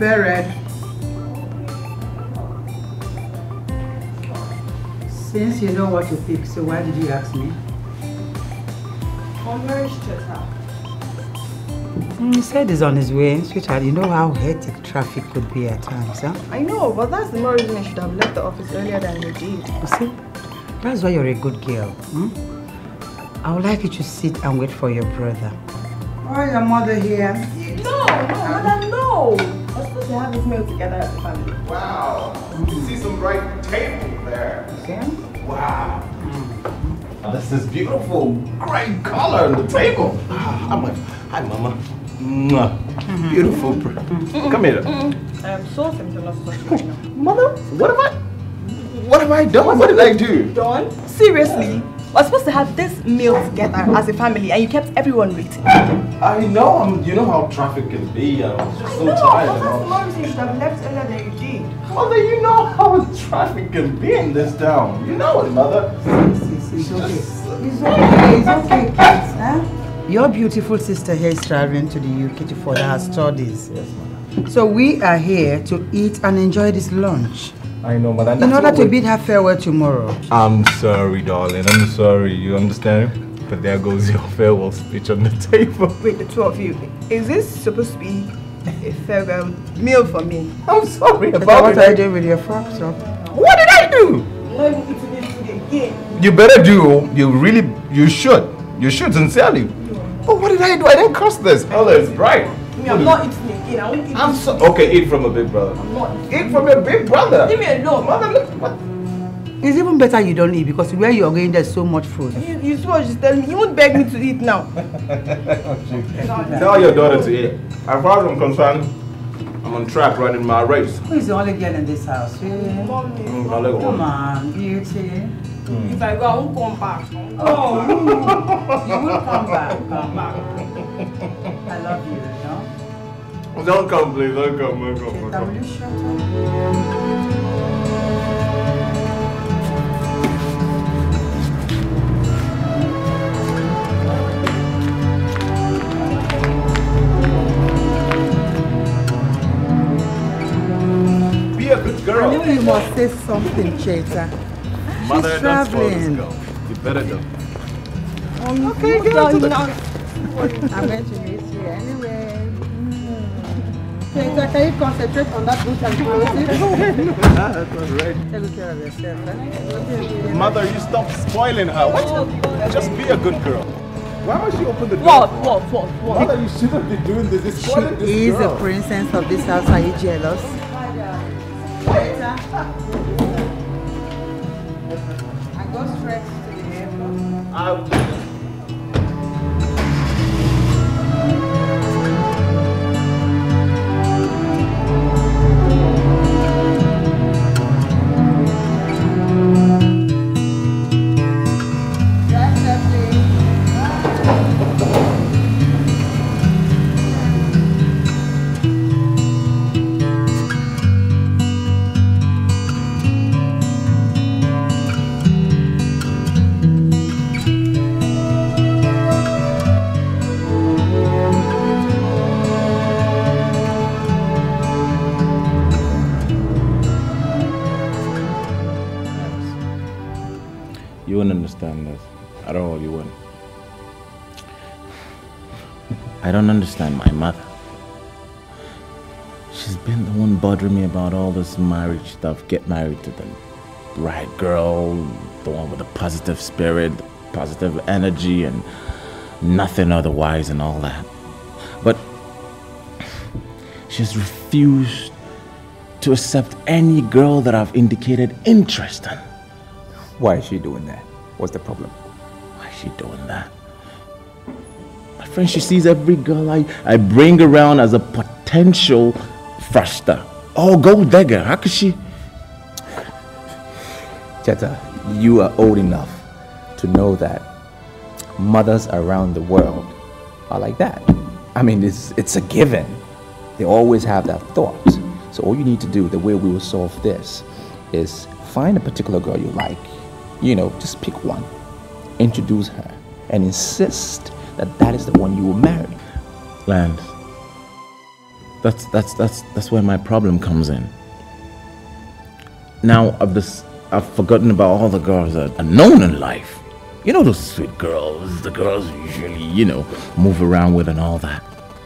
but I red. Since you know what to pick, so why did you ask me? Converge Cheta. Mm, He said he's on his way. Sweetheart, you know how hectic traffic could be at times, huh? I know, but that's the more reason I should have left the office earlier than you did. You see, that's why you're a good girl. Hmm? I would like you to sit and wait for your brother. Oh, your mother here. No, no, mother, no. We're supposed to have this meal together as a family. Wow. You can see some bright table there. Okay? Wow. Now, this is beautiful, great color on the table. Ah, I'm like, hi, mama. Mwah. Beautiful. br- Come here. I am so tempted to touch you. Mother, what have I, what have I done? What did I do? Dawn? Seriously? We're supposed to have this meal together as a family and you kept everyone waiting. I know, I'm, you know how traffic can be. Um, I was just so no, tired. but and that's all. more reason you should have left earlier than you did. Mother, you know how traffic can be in this town. You know it, mother. It's, it's okay. It's okay. It's okay, kids. Huh? Your beautiful sister here is traveling to the UK to further her studies. Yes, mother. So we are here to eat and enjoy this lunch. I know, mother. In order to bid her farewell tomorrow. I'm sorry, darling. I'm sorry. You understand? But there goes your farewell speech on the table. Wait, the two of you. Is this supposed to be a farewell meal for me? I'm sorry But about what are you it. doing with your fork, so? What did I do? I'm not even eating this food again. You better do. You really, you should. You should sincerely. But what did I do? I didn't curse this. Color it's bright. Me, I'm not eating again. know. I'm this. so okay. Eat from a big brother. I'm not. Eat from a big brother. Leave me alone. Mother, look what. It's even better you don't eat because where you're going there's so much food. You, you see what she's telling me? You won't beg me to eat now. Tell your daughter to eat. As far as I'm concerned, I'm on track running my race. Who is the only girl in this house? Really? Mommy. Mm, I'll let go. Come on, beauty. If I go, I won't come back. Oh, you will come back. Come back. I love you, you know? Don't come, please. Don't come. Don't come. Don't will you come. shut up? Be a good I girl. knew you must say something, Cheta. Mother, She's don't spoil this traveling. girl. You better do. Um, okay, girl, you know. I'm going to you anyway. Cheta, can you concentrate on that book and close it? That's all right. Take good care of yourself. Eh? Mother, you stop spoiling her. What? Just be a good girl. Why must she open the door? What, what, what, what? Mother, you shouldn't be doing this. It's spoiling this She is girl. the princess of this house. Are you jealous? I go straight to the airport. I- don't understand my mother. She's been the one bothering me about all this marriage stuff. Get married to the right girl, the one with the positive spirit, positive energy, and nothing otherwise, and all that. But she's refused to accept any girl that I've indicated interest in. Why is she doing that? What's the problem? Why is she doing that? Friend, she sees every girl I, I bring around as a potential fruster. Oh, gold digger. How could she? Cheta, you are old enough to know that mothers around the world are like that. I mean, it's, it's a given. They always have that thought. So all you need to do, the way we will solve this, is find a particular girl you like. You know, just pick one, introduce her, and insist that that is the one you will marry. Lance, that's that's that's that's where my problem comes in. Now I've just I've forgotten about all the girls that are known in life. You know those sweet girls, the girls usually, you know, move around with and all that.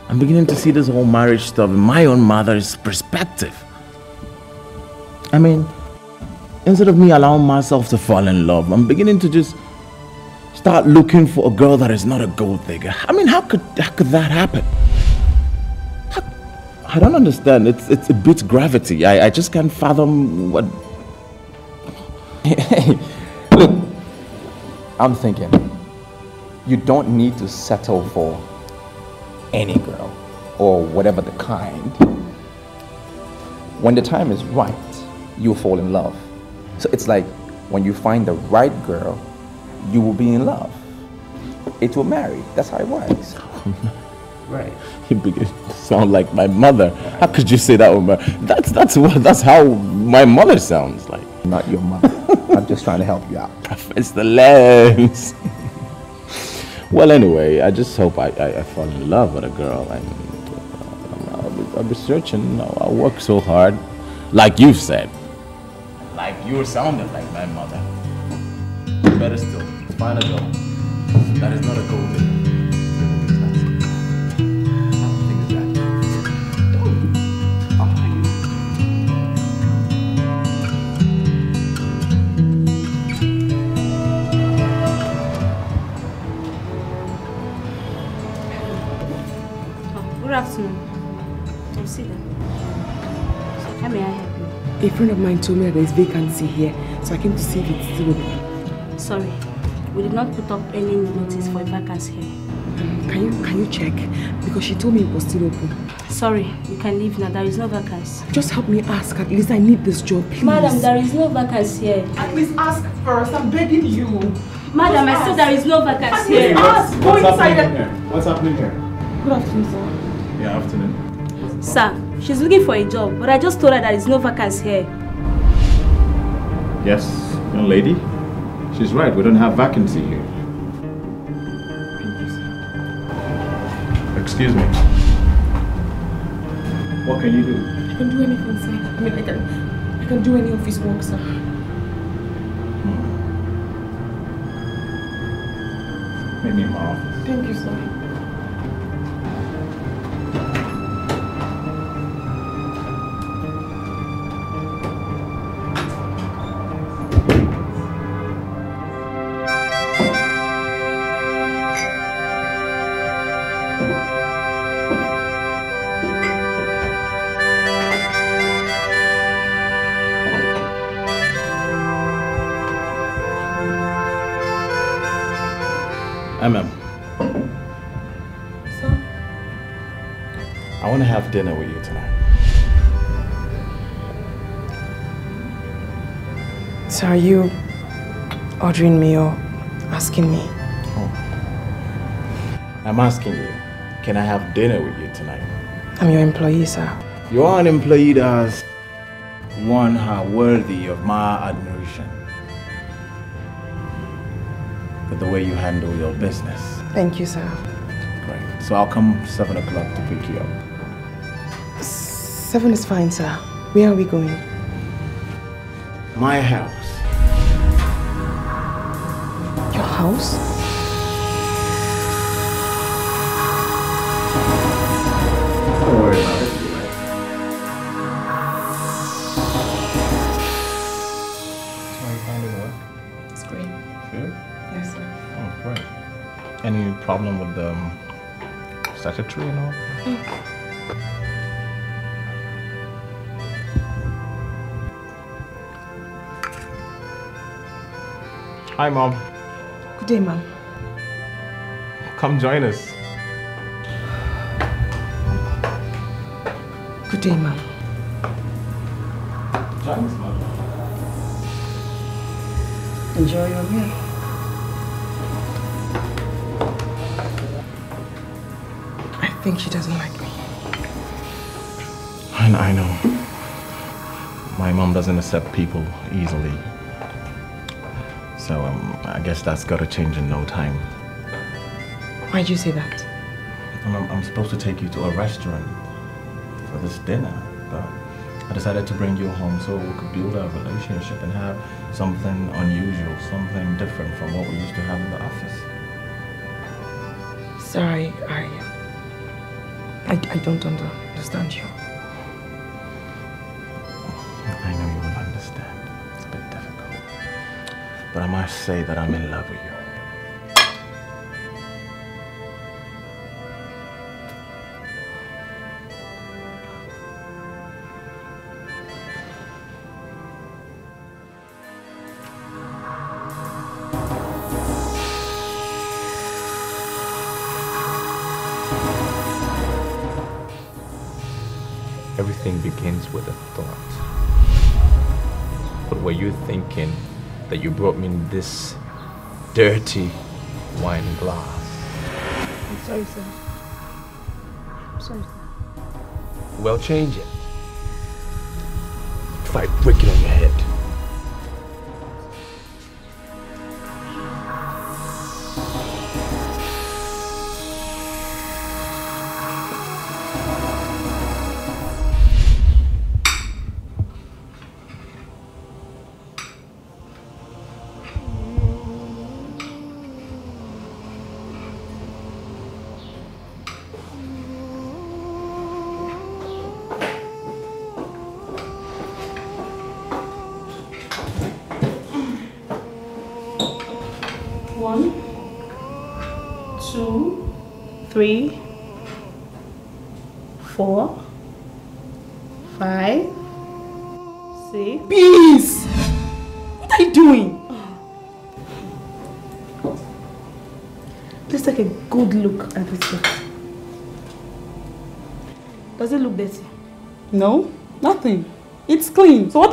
I'm beginning to see this whole marriage stuff in my own mother's perspective. I mean, instead of me allowing myself to fall in love, I'm beginning to just start looking for a girl that is not a gold digger. I mean, how could how could that happen? I don't understand. It's it's a bit gravity. I, I just can't fathom what. Hey, Look, I'm thinking, you don't need to settle for any girl or whatever the kind. When the time is right, you'll fall in love. So it's like when you find the right girl, you will be in love. It will marry. That's how it works. right. You begin to sound like my mother. How could you say that, Omar? That's that's what that's how my mother sounds like. Not your mother. I'm just trying to help you out. It's the Lens. well, anyway, I just hope I, I, I fall in love with a girl and uh, I'll, be, I'll be searching. You know, I'll work so hard, like you said. Like you were sounding like my mother. Better still, find a girl that is not a gold digger. Oh, good afternoon. I'm Sida. So, how may I help you? A friend of mine told me that there's vacancy here, so I came to see if it's still open. Sorry, we did not put up any notice for a vacancy here. Um, can you can you check? Because she told me it was still open. Sorry, you can leave now. There is no vacancy. Just help me ask. At least I need this job, please. Madam, there is no vacancy here. At least ask first. I'm begging you. Madam, I Just said there is no vacancy here. ask. Go inside. and- What's happening here? Good afternoon, sir. Yeah, afternoon. Sir, she's looking for a job, but I just told her there is no vacancy here. Yes, young lady. She's right. We don't have vacancy here. Excuse me. What can you do? I can do anything, sir. I mean, I can, I can do any office work, sir. Hmm. Meet me in my office. Thank you, sir. To have dinner with you tonight. So are you ordering me or asking me? I'm asking you, can I have dinner with you tonight? I'm your employee, sir. You are an employee that's one uh, worthy of my admiration. For the way you handle your business. Thank you, sir. Great. So I'll come 7 o'clock to pick you up. Seven is fine, sir. Where are we going? My house. Your house? Don't worry about it. How you finding work? It's great. Sure. Yes, sir. Oh, great. Any problem with the um, secretary and all? Hi, Mom. Good day, Mom. Come join us. Good day, Mom. Join us, Mom. Enjoy your meal. I think she doesn't like me. And I know. My mom doesn't accept people easily. So um, I guess that's got to change in no time. Why'd you say that? I'm, I'm supposed to take you to a restaurant for this dinner, but I decided to bring you home so we could build our relationship and have something unusual, something different from what we used to have in the office. Sorry, I, I, I don't understand you. I say that I'm in love with you. Everything begins with a thought. But What were you thinking that you brought me this dirty wine glass? I'm sorry, sir. I'm sorry, sir. Well, change it. If I break it on your head.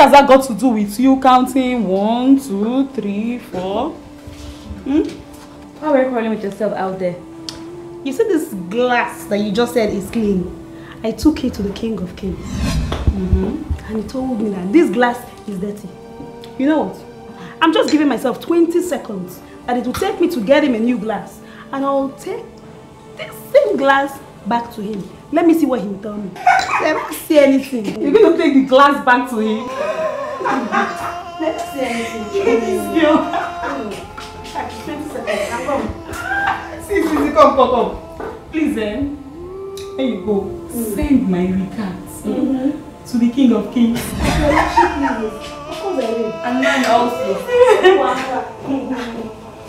Has that got to do with you counting one, two, three, four? Hmm? Why were you quarreling with yourself out there? You see this glass that you just said is clean. I took it to the king of kings. And he told me that this glass is dirty. You know what? I'm just giving myself 20 seconds that it will take me to get him a new glass. And I'll take this same glass back to him. Let me see what he will tell me. Let me see anything. You're going to take the glass back to him? Let me see anything. This girl. 20 seconds. I'm coming. See, see, see, come, come, come. Please, eh? There you go. Send my regards eh, to the king of kings. Of course I will. And mine also.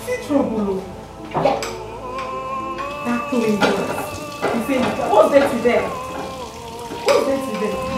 See trouble. oh. That glass. You say, what's there to there? What's there to there?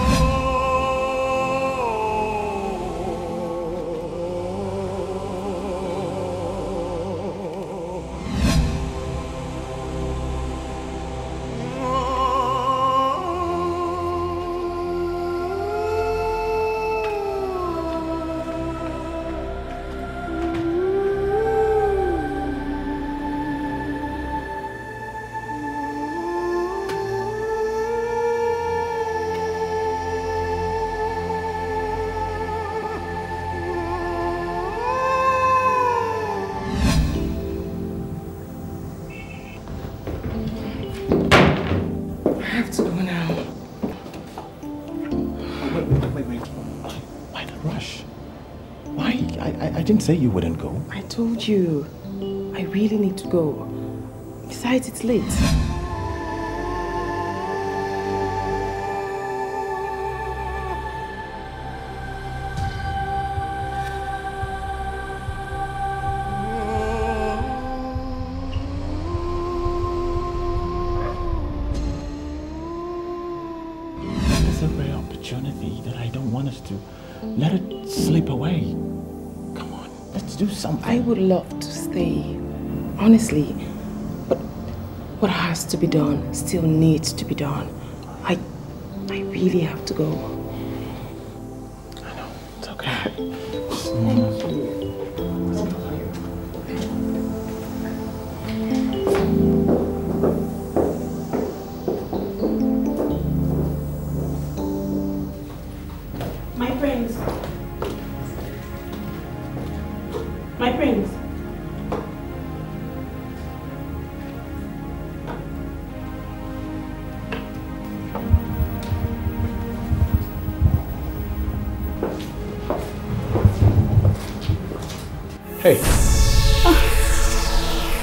Say you wouldn't go. I told you. I really need to go. Besides, it's late. Would love to stay. Honestly. But what has to be done still needs to be done. I I really have to go. My friends, Hey. Oh.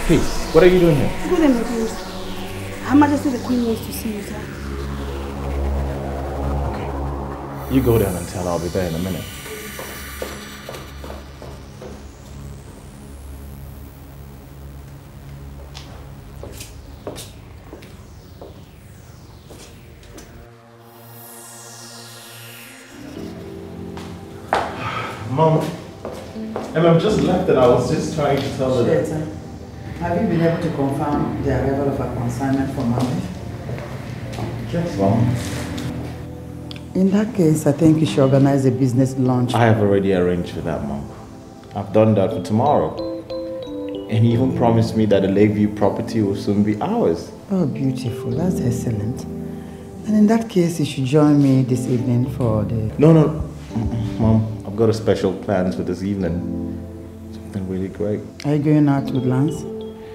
Hey, what are you doing here? Good evening, friends. Her Majesty the Queen wants to see you, sir. Okay. You go down and tell her I'll be there in a minute. I was just trying to tell her that. Have you been able to confirm the arrival of a consignment for Monday? Yes, Mom. In that case, I think you should organize a business lunch. I have already arranged for that, Mom. I've done that for tomorrow. And he even promised me that the Lakeview property will soon be ours. Oh, beautiful. That's excellent. And in that case, you should join me this evening for the... No, no, Mom. I've got a special plans for this evening. Really great. Are you going out with Lance?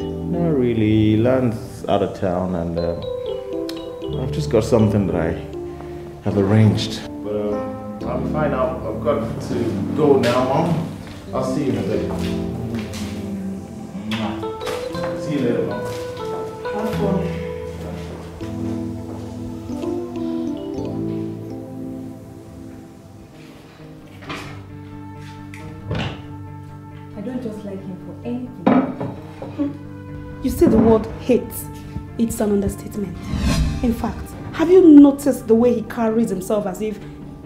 Not really. Lance out of town, and uh, I've just got something that I have arranged. But um, I'll be fine. I've, I've got to go now, Mom. I'll see you in a bit. See you later, Mom. See the word hate. It's an understatement. In fact, have you noticed the way he carries himself as if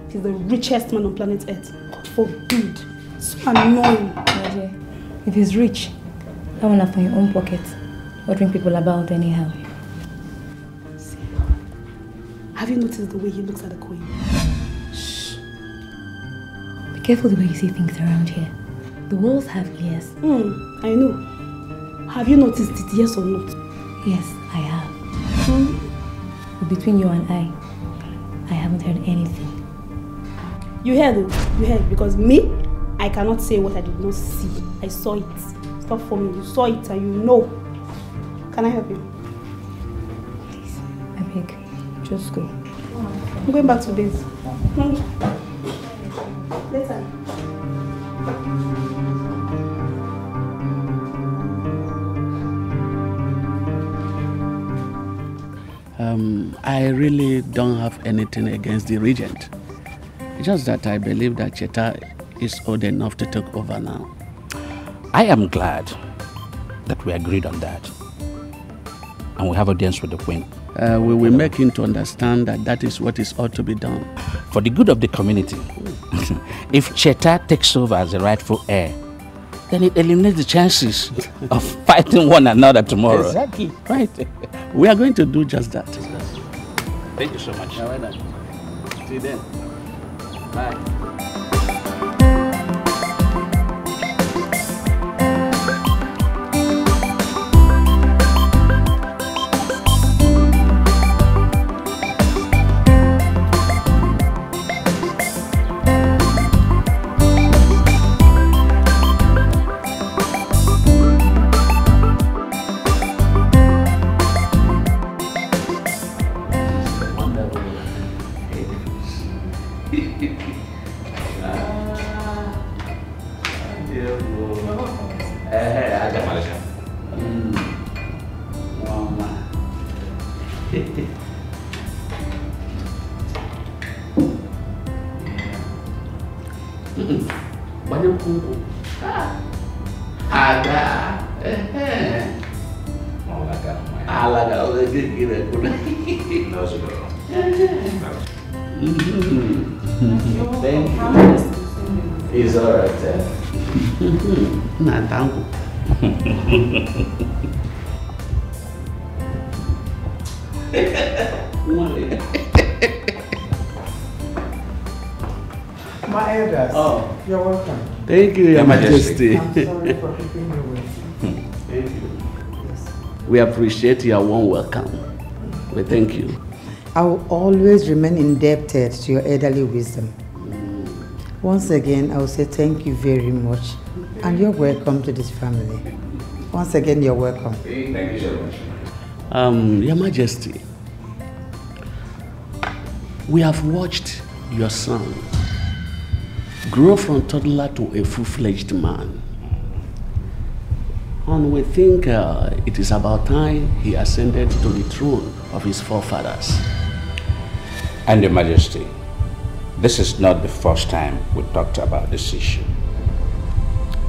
he's the richest man on planet Earth? God forbid. So annoying. Roger, if he's rich, that one for your own pocket. Ordering people about anyhow. Have you noticed the way he looks at the queen? Shh. Be careful the way you see things around here. The walls have ears. Hmm, I know. Have you noticed it, yes or not? Yes, I have. But between you and I, I haven't heard anything. You heard though. You heard. Because me, I cannot say what I did not see. I saw it. Stop for me. You saw it and you know. Can I help you? Please, I beg, just go. I'm going back to base. Hmm. Um, I really don't have anything against the regent. It's just that I believe that Cheta is old enough to take over now. I am glad that we agreed on that. And we have audience with the queen. Uh, we will make him to understand that that is what is ought to be done. For the good of the community, if Cheta takes over as the rightful heir, then it eliminates the chances of fighting one another tomorrow. Exactly. Right. We are going to do just that. Thank you so much. See you then. Bye. Nah, tangguh. My elders. Oh. You're welcome. Thank you, Your Majesty. I'm sorry for keeping you waiting. Thank you. We appreciate your warm welcome. We thank you. I will always remain indebted to your elderly wisdom. Once again, I will say thank you very much. And you're welcome to this family. Once again, you're welcome. Thank you so much. Um, Your Majesty, we have watched your son grow from toddler to a full-fledged man. And we think uh, it is about time he ascended to the throne of his forefathers. And Your Majesty, this is not the first time we talked about this issue.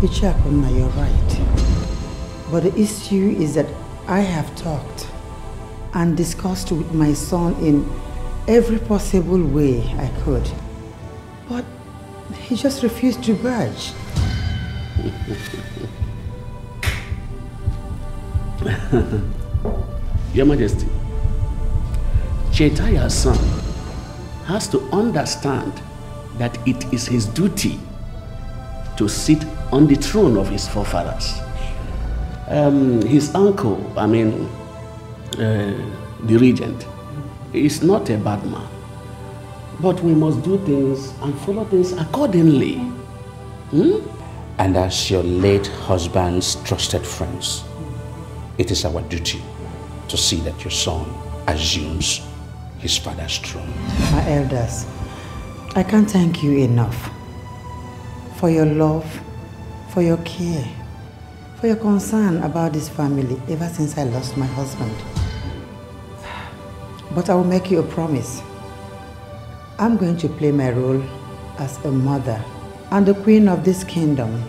Ichakuna, you're right. But the issue is that I have talked and discussed with my son in every possible way I could. But he just refused to budge. Your Majesty, Chetaya's son has to understand that it is his duty to sit on the throne of his forefathers. Um, his uncle, I mean, uh, the regent, is not a bad man. But we must do things and follow things accordingly. Hmm? And as your late husband's trusted friends, it is our duty to see that your son assumes his father's throne. My elders, I can't thank you enough for your love, for your care, for your concern about this family ever since I lost my husband. But I will make you a promise. I'm going to play my role as a mother and the queen of this kingdom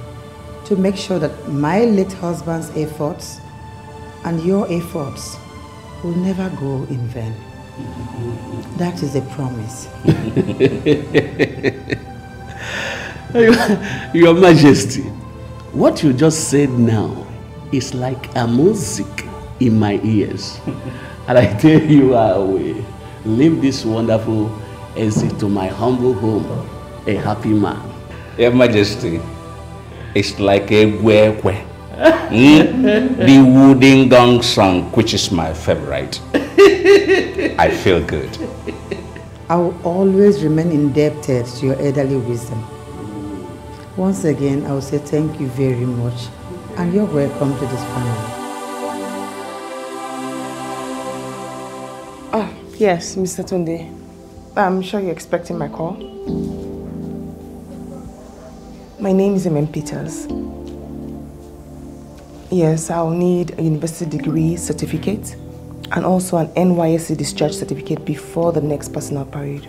to make sure that my late husband's efforts and your efforts will never go in vain. That is a promise. Your Majesty, what you just said now is like a music in my ears. and I tell you, I will leave this wonderful exit to my humble home, a happy man. Your Majesty, it's like a gwekwe. Mm? the wooden gong song, which is my favorite. I feel good. I will always remain indebted to your elderly wisdom. Once again, I will say thank you very much and you're welcome to this family. Oh, ah, yes, Mr. Tunde. I'm sure you're expecting my call. My name is Emin Peters. Yes, I'll need a university degree certificate and also an NYSC discharge certificate before the next personal parade.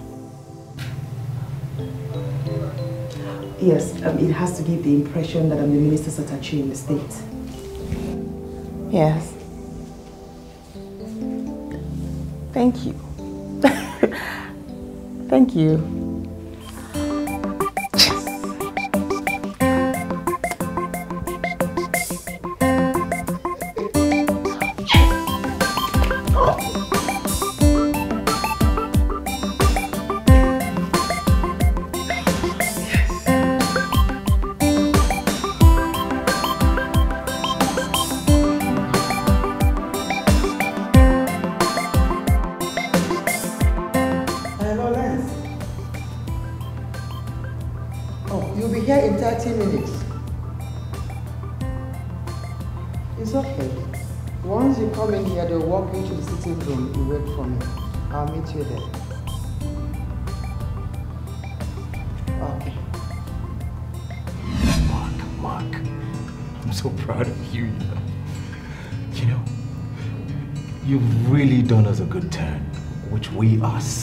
Yes, um, it has to give the impression that I'm the minister's attaché in the state. Yes. Thank you. Thank you.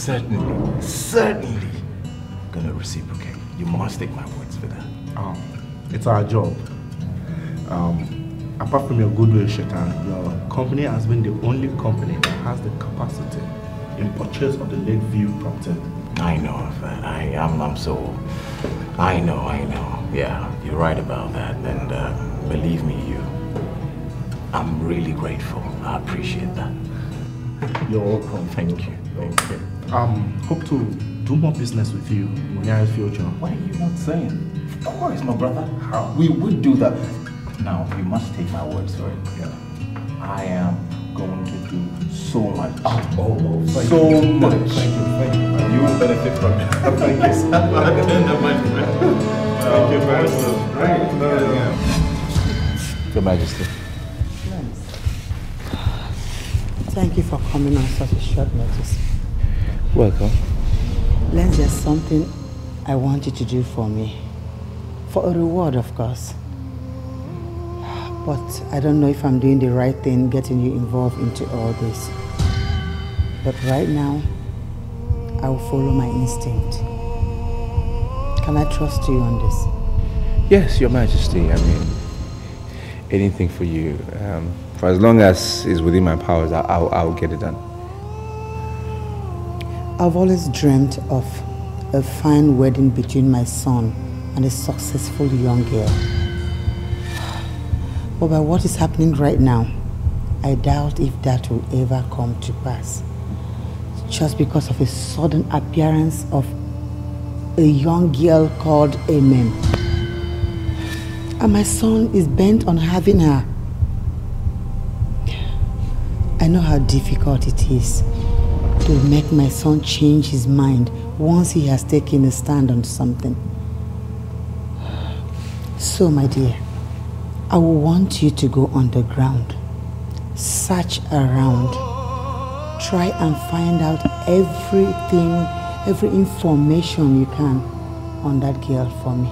Certainly, certainly gonna reciprocate. You must take my words for that. Um, it's our job. Um, apart from your goodwill, Shetan, your company has been the only company that has the capacity in purchase of the Lakeview property. I know of that. I am. I'm so. I know. I know. Yeah, you're right about that. And uh, believe me, you. I'm really grateful. I appreciate that. You're welcome. Thank you. Thank you. Um, hope to do more business with you in the near future. What are you not saying? Of course, my brother. How? We would do that. Now, you must take my words for it. Yeah. I am going to do so much. Oh, oh, oh thank so you. much. Thank you, thank you. You will benefit from it. thank you so much. Thank you very much. Right. No, yeah. Your Majesty. Thank you for coming on such a short notice. Welcome. Lens, there's something I want you to do for me. For a reward, of course. But I don't know if I'm doing the right thing getting you involved into all this. But right now, I will follow my instinct. Can I trust you on this? Yes, Your Majesty. I mean, anything for you. Um, for as long as it's within my powers, I'll, I'll, I'll get it done. I've always dreamt of a fine wedding between my son and a successful young girl. But by what is happening right now, I doubt if that will ever come to pass. Just because of a sudden appearance of a young girl called Amen. And my son is bent on having her. I know how difficult it is to make my son change his mind once he has taken a stand on something. So, my dear, I will want you to go underground, search around, try and find out everything, every information you can on that girl for me.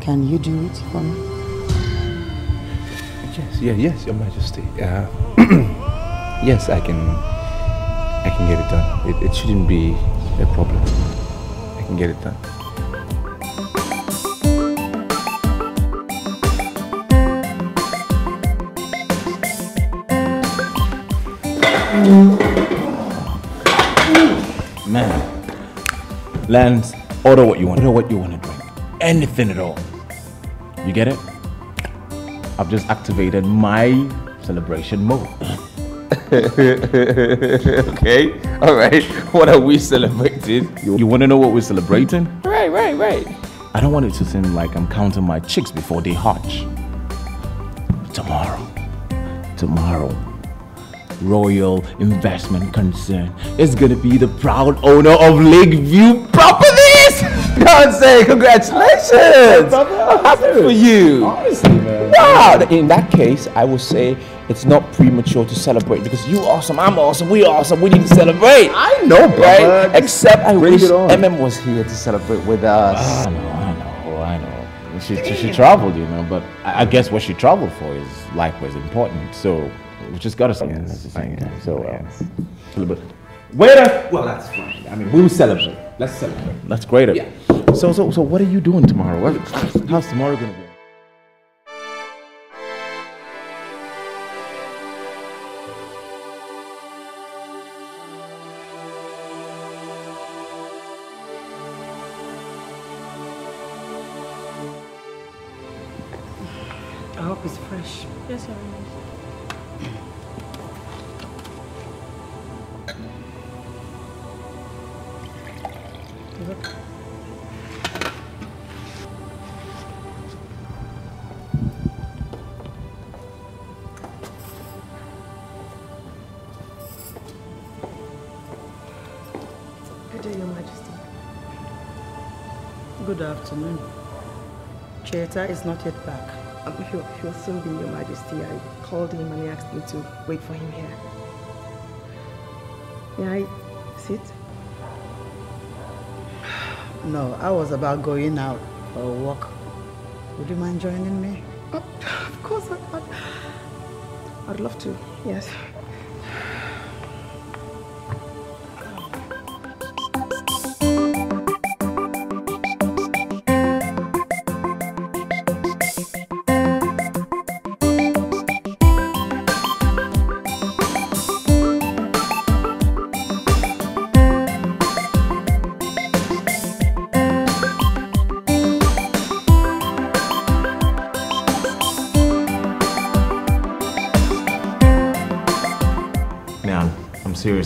Can you do it for me? Yes, yeah, yes, Your Majesty. Uh, yes, I can. I can get it done. It, it shouldn't be a problem. I can get it done. Man, Lance, order what you want. Order what you want to drink. Anything at all. You get it? I've just activated my celebration mode. okay, all right. What are we celebrating? You, you want to know what we're celebrating? Right, right, right. I don't want it to seem like I'm counting my chicks before they hatch. Tomorrow, tomorrow, Royal Investment Concern is gonna be the proud owner of Lakeview Properties. Say congratulations! Happy for you. Honestly, man. Wow. In that case, I would say it's not premature to celebrate because you awesome, I'm awesome, we awesome. We need to celebrate. I know, right? Except I bring wish it. MM was here to celebrate with us. I know, I know, I know. She, she, she traveled, you know, but I I guess what she traveled for is life was important. So we just gotta celebrate at the same time. So, uh, celebrate. Waiter! Well, that's fine. I mean, we'll celebrate. Let's celebrate. That's great. Yeah. So, so, so, what are you doing tomorrow? What- How's tomorrow gonna be? Cheta is not yet back. Um, he'll, he'll soon be, Your Majesty. I called him and he asked me to wait for him here. May I sit? No, I was about going out for a walk. Would you mind joining me? Of course, I, I'd, I'd love to, yes.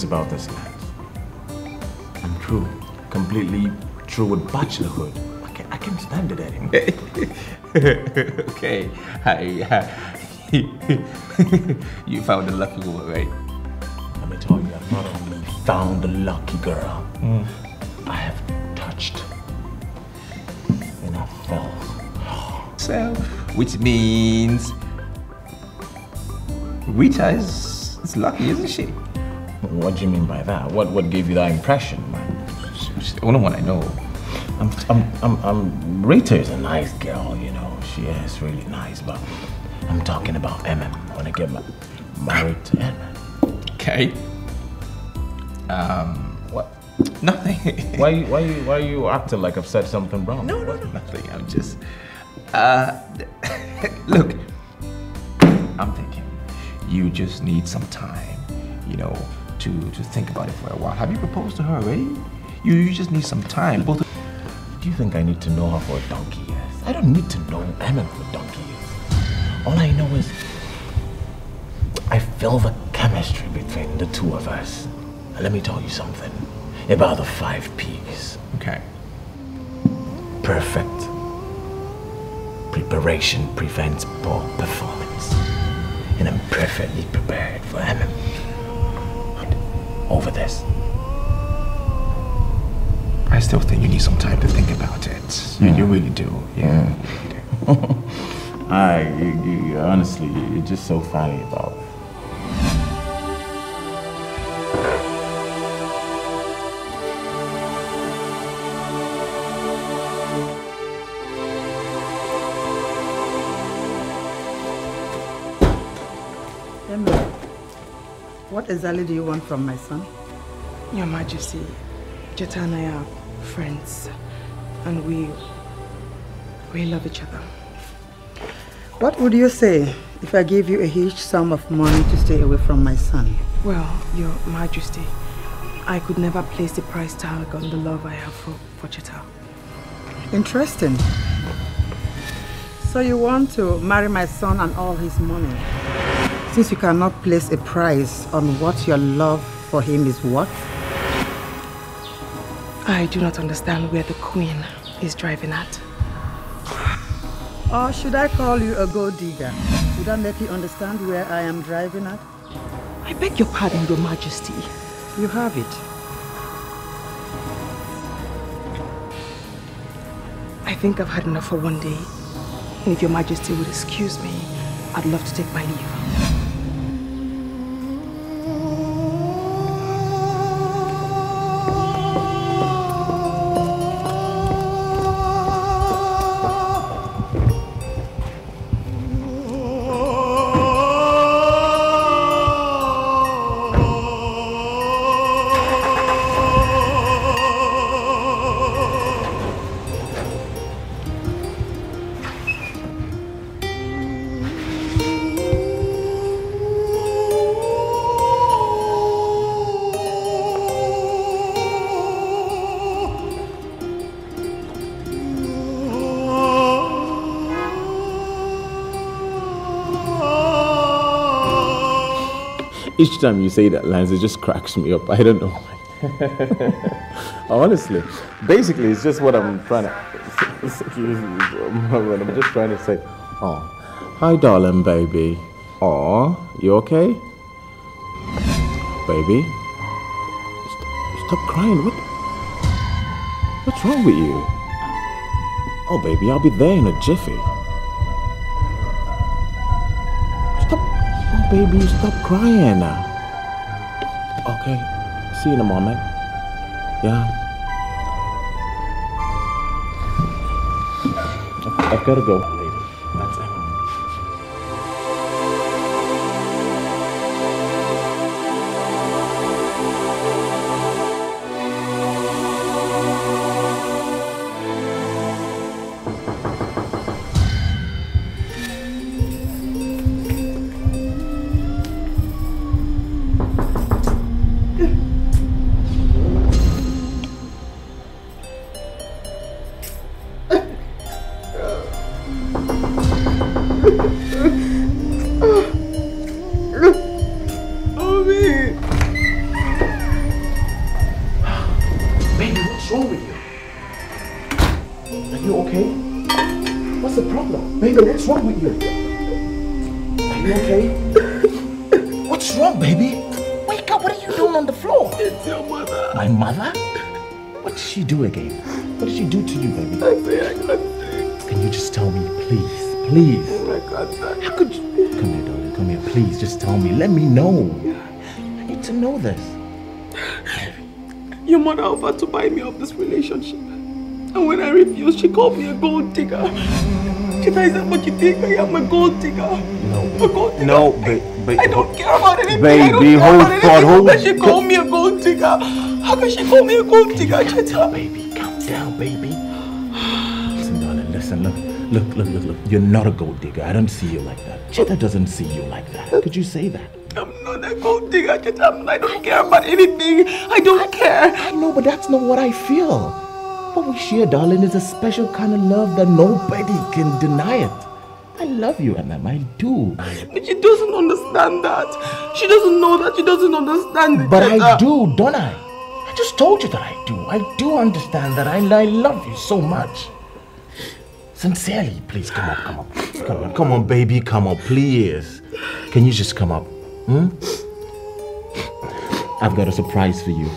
About this, Lance. I'm true, completely true with bachelorhood. I can't, I can't stand it anymore. okay. I, you found a lucky woman, right? Let me tell you, I've not only found a lucky girl, mm. I have touched and I felt. So, which means Rita is, is lucky, isn't she? What do you mean by that? What what gave you that impression, man? She's the only one I know. I'm, I'm, I'm, I'm, Rita is a nice girl, you know. She is really nice, but I'm talking about Emma. When I get ma- married to MM. Okay. Um, what? Nothing. Why, you- why, you- why are you acting like I've said something wrong? No, no, no, nothing. I'm just. Uh, look, I'm thinking you just need some time, you know, to to think about it for a while. Have you proposed to her already? You, you just need some time. Both. Do you think I need to know her for a donkey years? I don't need to know Emma for a donkey years. All I know is I feel the chemistry between the two of us. And let me tell you something about the five P's. Okay. Perfect. Preparation prevents poor performance. And I'm perfectly prepared for Emma. Over this. I still think you need some time to think about it. You, you really do. Yeah. I, you, you, honestly, you're just so funny about Emily, what exactly do you want from my son? Your Majesty, Cheta and I are friends, and we we love each other. What would you say if I gave you a huge sum of money to stay away from my son? Well, Your Majesty, I could never place the price tag on the love I have for, for Cheta. Interesting. So you want to marry my son and all his money? Since you cannot place a price on what your love for him is worth? I do not understand where the Queen is driving at. Or should I call you a gold digger? Would that make you understand where I am driving at? I beg your pardon, Your Majesty. You have it. I think I've had enough for one day. And if Your Majesty would excuse me, I'd love to take my leave. Each time you say that lines, it just cracks me up. I don't know. Honestly, basically, it's just what I'm trying to. what I'm just trying to say. Oh, hi, darling, baby. Oh, you okay, baby? St- stop crying. What? What's wrong with you? Oh, baby, I'll be there in a jiffy. Baby, stop crying. Okay, see you in a moment. Yeah. I've got to go. Mother. My mother? What did she do again? What did she do to you, baby? I say I got sick. Can you just tell me, please? Please. Oh, I got sick. How could you? Come here, darling. Come here, please. Just tell me. Let me know. I need to know this. Your mother offered to buy me off this relationship. And when I refused, she called me a gold digger. She that what you think? I am a gold digger. No. A gold digger. No, ba- ba- I don't care about anything. Baby, hold anything. on, How hold can she call me a gold digger? How can she call me a gold digger, Cheta? Baby, calm down, baby. Listen, darling, listen, look, look, look, look, look. You're not a gold digger. I don't see you like that. Cheta doesn't see you like that. Uh, How could you say that? I'm not a gold digger, Cheta. I don't care about anything. I don't care. I know, but that's not what I feel. What we share, darling, is a special kind of love that nobody can deny it. I love you, MM. I do. But she doesn't understand that. She doesn't know that. She doesn't understand it. But I Cheta. do, don't I? I just told you that I do. I do understand that I, I love you so much. Sincerely, please come up, come up. Come on, come on, baby, come up, please. Can you just come up? Hmm? I've got a surprise for you.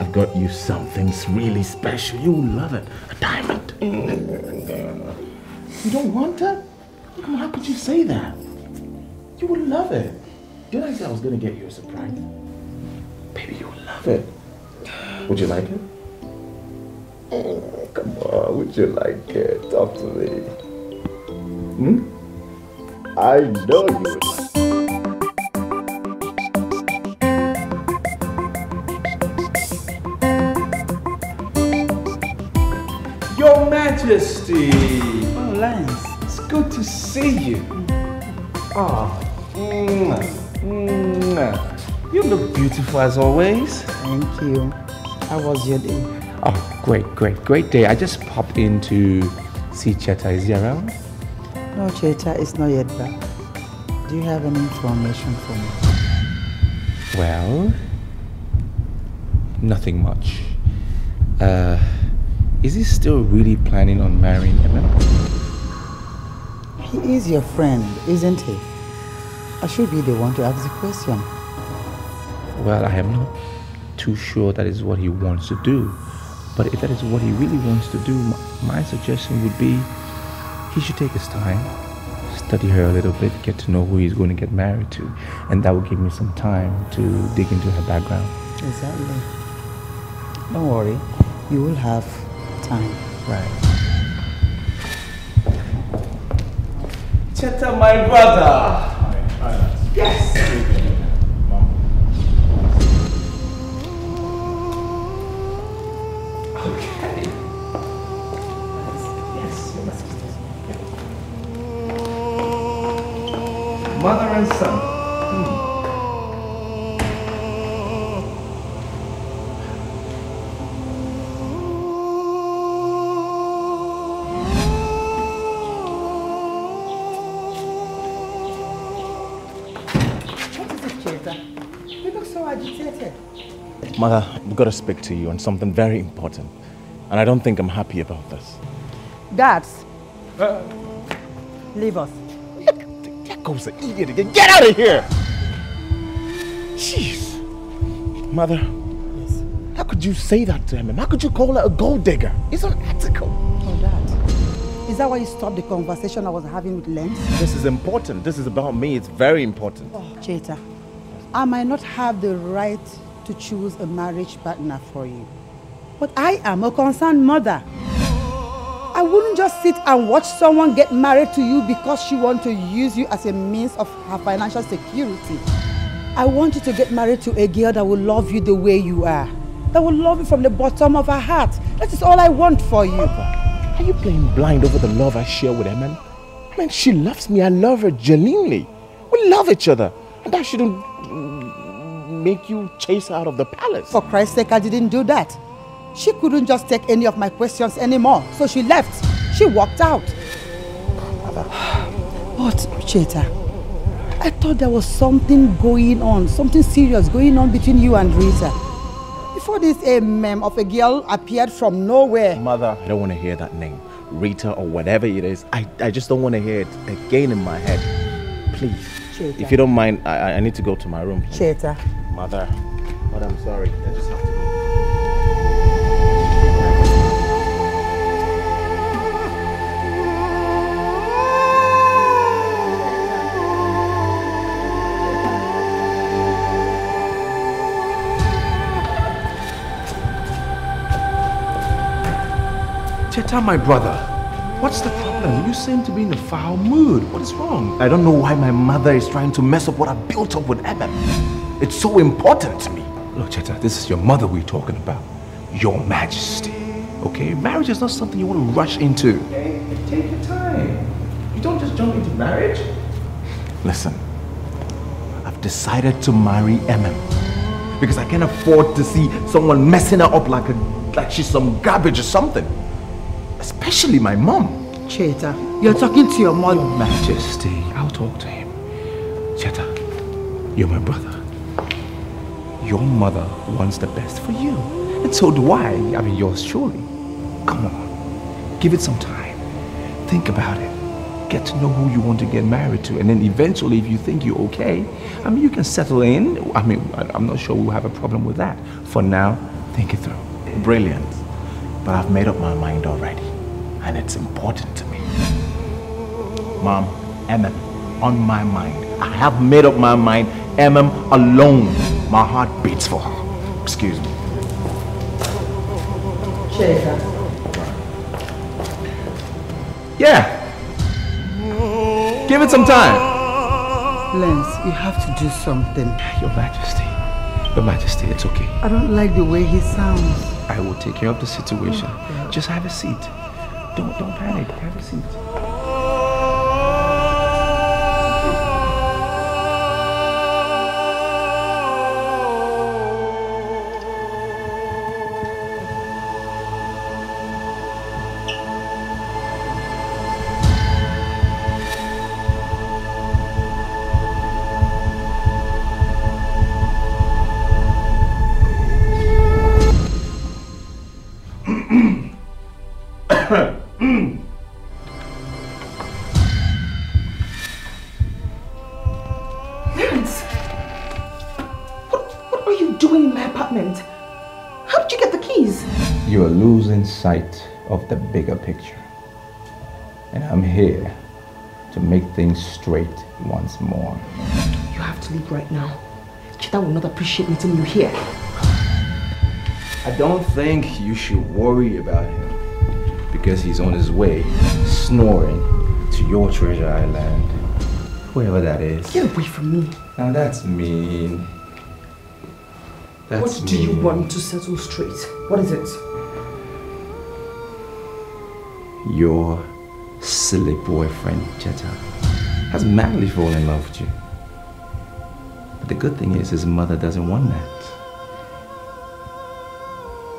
I've got you something really special. You will love it. A diamond. You don't want that? How could you say that? You would love it. Didn't I say I was gonna get you a surprise? Baby, you will love it. Would you like it? Oh, come on, would you like it? Talk to me. Hmm? I know you would like it. Your Majesty! Oh, Lance. It's good to see you. Ah, mwah, mwah. you look beautiful as always. Thank you. How was your day? Oh, great, great, great day. I just popped in to see Cheta. Is he around? No, Cheta is not yet back. Do you have any information for me? Well, nothing much. Uh, is he still really planning on marrying Emma? He is your friend, isn't he? I should be the one to ask the question. Well, I am not too sure that is what he wants to do. But if that is what he really wants to do, my suggestion would be he should take his time, study her a little bit, get to know who he's going to get married to. And that will give me some time to dig into her background. Exactly. Don't worry, you will have time. Right. Cheta, my brother. Yes. Okay. Yes. Mother and son. Mother, I've got to speak to you on something very important. And I don't think I'm happy about this. Guards, uh. leave us. There goes the idiot again. Get out of here! Jeez. Mother, yes. how could you say that to him? How could you call her a gold digger? It's unethical. Oh, Dad. Is that why you stopped the conversation I was having with Lance? This is important. This is about me. It's very important. Oh, Cheta, I might not have the right to choose a marriage partner for you, but I am a concerned mother. I wouldn't just sit and watch someone get married to you because she wants to use you as a means of her financial security. I want you to get married to a girl that will love you the way you are, that will love you from the bottom of her heart. That is all I want for you. Are you playing blind over the love I share with her, man? I mean, she loves me. I love her genuinely. We love each other. And that shouldn't make you chase her out of the palace. For Christ's sake, I didn't do that. She couldn't just take any of my questions anymore, so she left. She walked out. But, Cheta, I thought there was something going on, something serious going on between you and Rita. Before this a meme of a girl appeared from nowhere. Mother, I don't want to hear that name. Rita or whatever it is. I, I just don't want to hear it again in my head. Please. Cheta. If you don't mind, I, I- I need to go to my room. please. Cheta. Mother. Mother, I'm sorry. I just have to go. Cheta, my brother. What's the problem? You seem to be in a foul mood. What is wrong? I don't know why my mother is trying to mess up what I built up with MM. It's so important to me. Look, Cheta, this is your mother we're talking about. Your Majesty. Okay? Marriage is not something you want to rush into. Okay? Take your time. You don't just jump into marriage. Listen, I've decided to marry MM because I can't afford to see someone messing her up like a like she's some garbage or something. Especially my mom. Cheta, you're talking to your mother. Your Majesty, I'll talk to him. Cheta, you're my brother. Your mother wants the best for you. And so do I. I mean, yours truly. Come on. Give it some time. Think about it. Get to know who you want to get married to. And then eventually, if you think you're okay, I mean, you can settle in. I mean, I'm not sure we'll have a problem with that. For now, think it through. Brilliant. But I've made up my mind already. And it's important to me. Mom, MM, on my mind. I have made up my mind. MM alone. My heart beats for her. Excuse me. Cheta. Yeah. Give it some time. Lance, you have to do something. Your Majesty. Your Majesty, it's okay. I don't like the way he sounds. I will take care of the situation. Just have a seat. Don't don't panic. Have a seat. Bigger picture. And I'm here to make things straight once more. You have to leave right now. Cheta will not appreciate meeting you here. I don't think you should worry about him because he's on his way snoring to your treasure island. Whoever that is. Get away from me. Now that's mean. That's what do you want to settle straight? What is it? Your silly boyfriend, Cheta, has madly fallen in love with you. But the good thing is, his mother doesn't want that.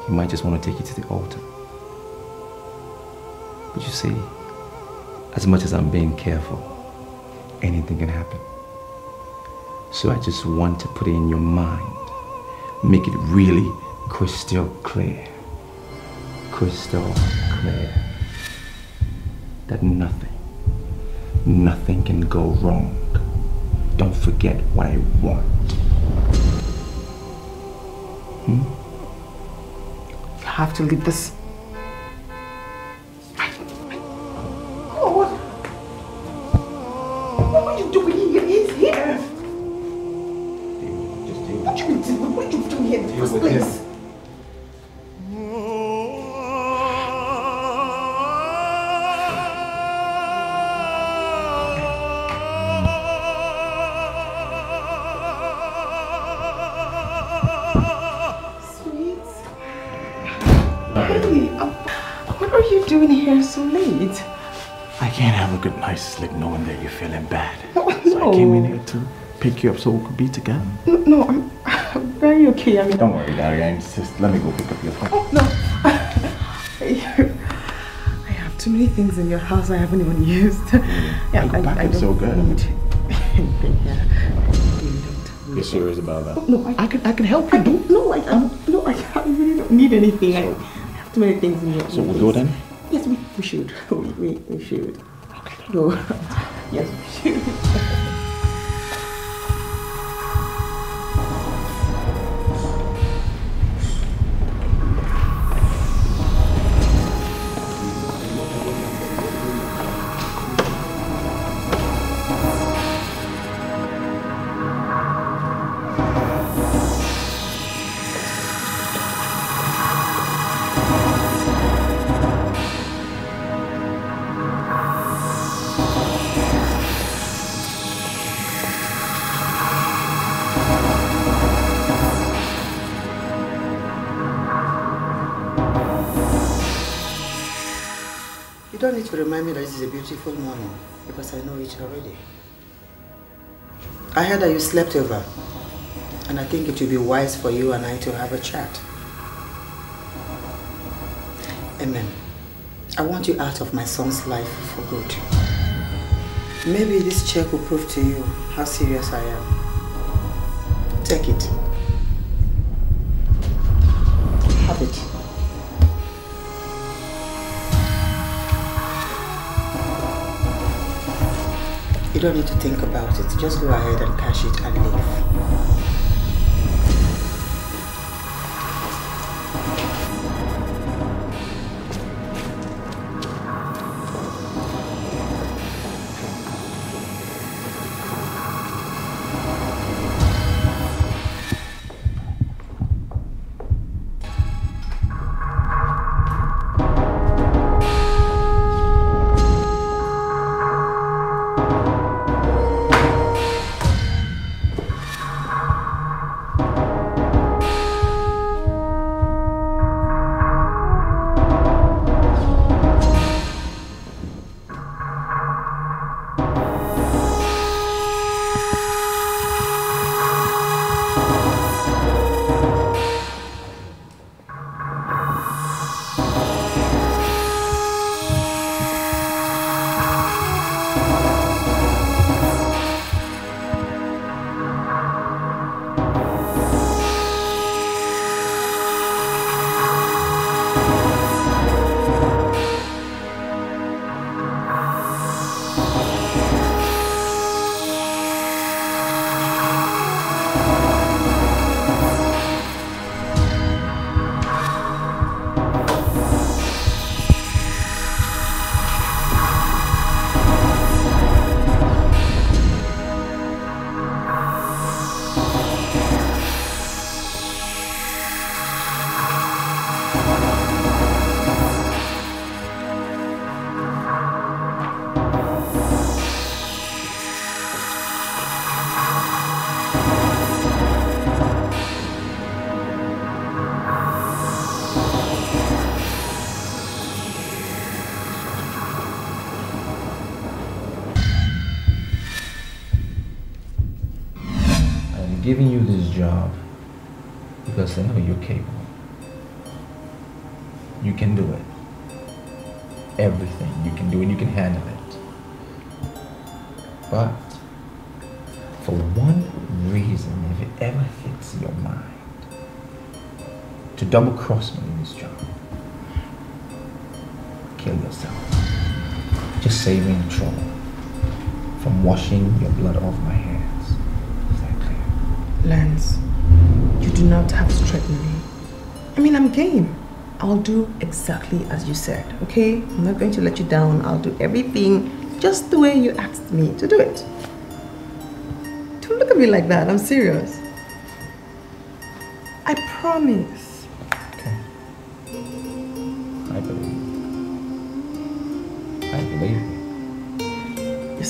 He might just want to take you to the altar. But you see, as much as I'm being careful, anything can happen. So I just want to put it in your mind, make it really crystal clear. Crystal clear that nothing, nothing can go wrong. Don't forget what I want. Hmm? You have to leave this. Pick you up so we could be together. No, no I'm, I'm very okay. I mean, Don't worry, Larry. I insist. Let me go pick up your phone. Oh, no. I have too many things in your house I haven't even used. Yeah, Your packet's so good. need anything here. You're serious about that? No, I, I can I can help you. do no, I, I no, I, I really don't need anything. I, I have too many things in here. So we'll go then? Yes, we, we should. We, we, we should. Okay. Go. I heard that you slept over and I think it would be wise for you and I to have a chat. Amen. I want you out of my son's life for good. Maybe this check will prove to you how serious I am. You don't need to think about it. Just go ahead and cash it and leave. Washing your blood off my hands. Lance, you do not have to threaten me. I mean, I'm game. I'll do exactly as you said, okay? I'm not going to let you down. I'll do everything just the way you asked me to do it. Don't look at me like that. I'm serious. I promise.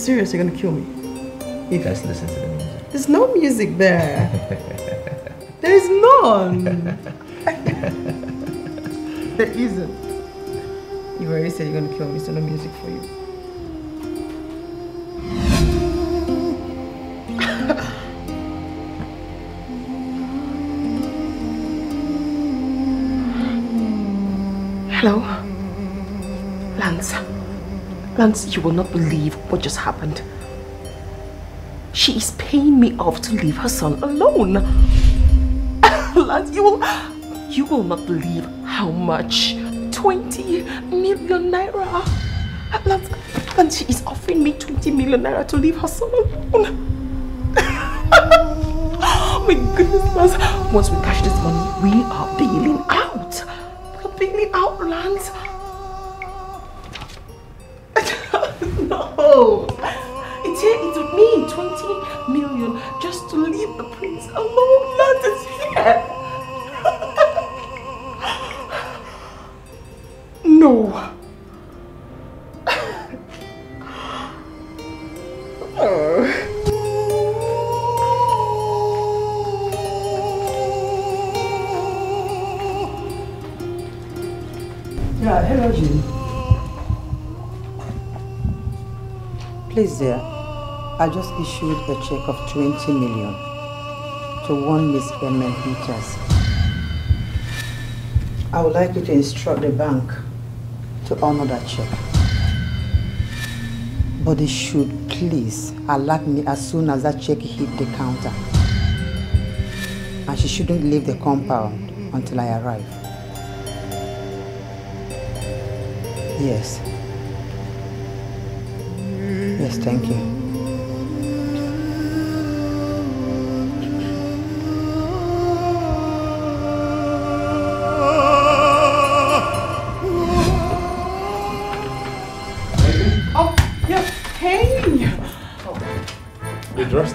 Serious? You're gonna kill me? You guys listen to the music. There's no music there. there is none. there isn't. You already said you're gonna kill me, so no music for you. Hello? Lance. You will not believe what just happened. She is paying me off to leave her son alone. Lance, you will, you will not believe how much. 20 million naira. Lance, Lance, she is offering me 20 million naira to leave her son alone. oh my goodness, Lance. Once we cash this money, we are bailing out. We are bailing out, Lance. 20 million just to leave the prince alone. Lance is here. no. oh. Yeah, hello, Jim. Please, dear, I just issued a check of 20 million to one Miss Emma Peters. I would like you to instruct the bank to honor that check. But they should please alert me as soon as that check hit the counter. And she shouldn't leave the compound until I arrive. Yes. Yes, thank you.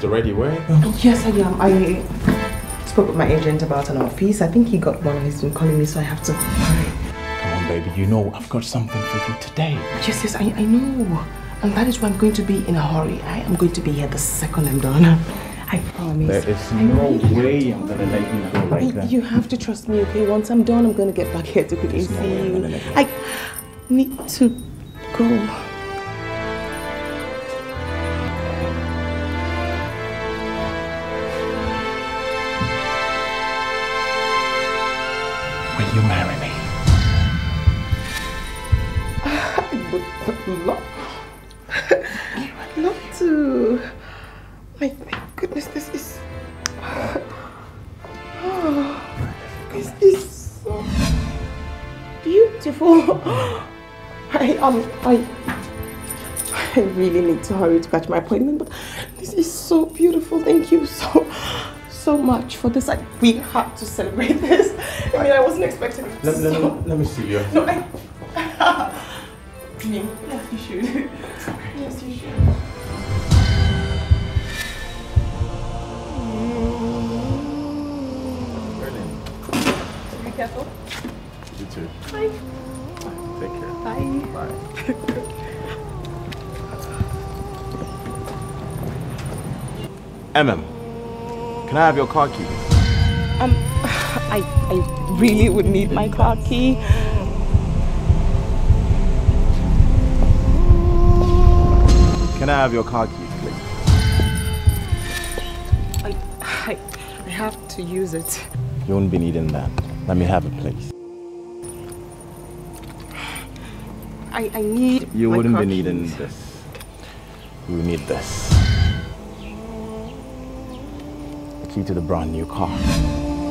Already, where? Yes, I am. I spoke with my agent about an office. I think he got one and he's been calling me, so I have to hurry. Come on, baby. You know I've got something for you today. Yes, yes, I, I know. And that is why I'm going to be in a hurry. I am going to be here the second I'm done. I promise. There is I no really- way I'm gonna let you go like that. You have to trust me, okay? Once I'm done, I'm going to get back here to quickly see you. I need to go. To hurry to catch my appointment, but this is so beautiful. Thank you so so much for this. I we had to celebrate this. I mean, I wasn't expecting it. Let, let, so- me, let me see you. no, I. I mean, you should. MM, can I have your car key? Um, I I really would need my car key. Can I have your car key, please? I I, I have to use it. You won't be needing that. Let me have it, please. I I need. You wouldn't be needing keys. this. You need this. Key to the brand new car.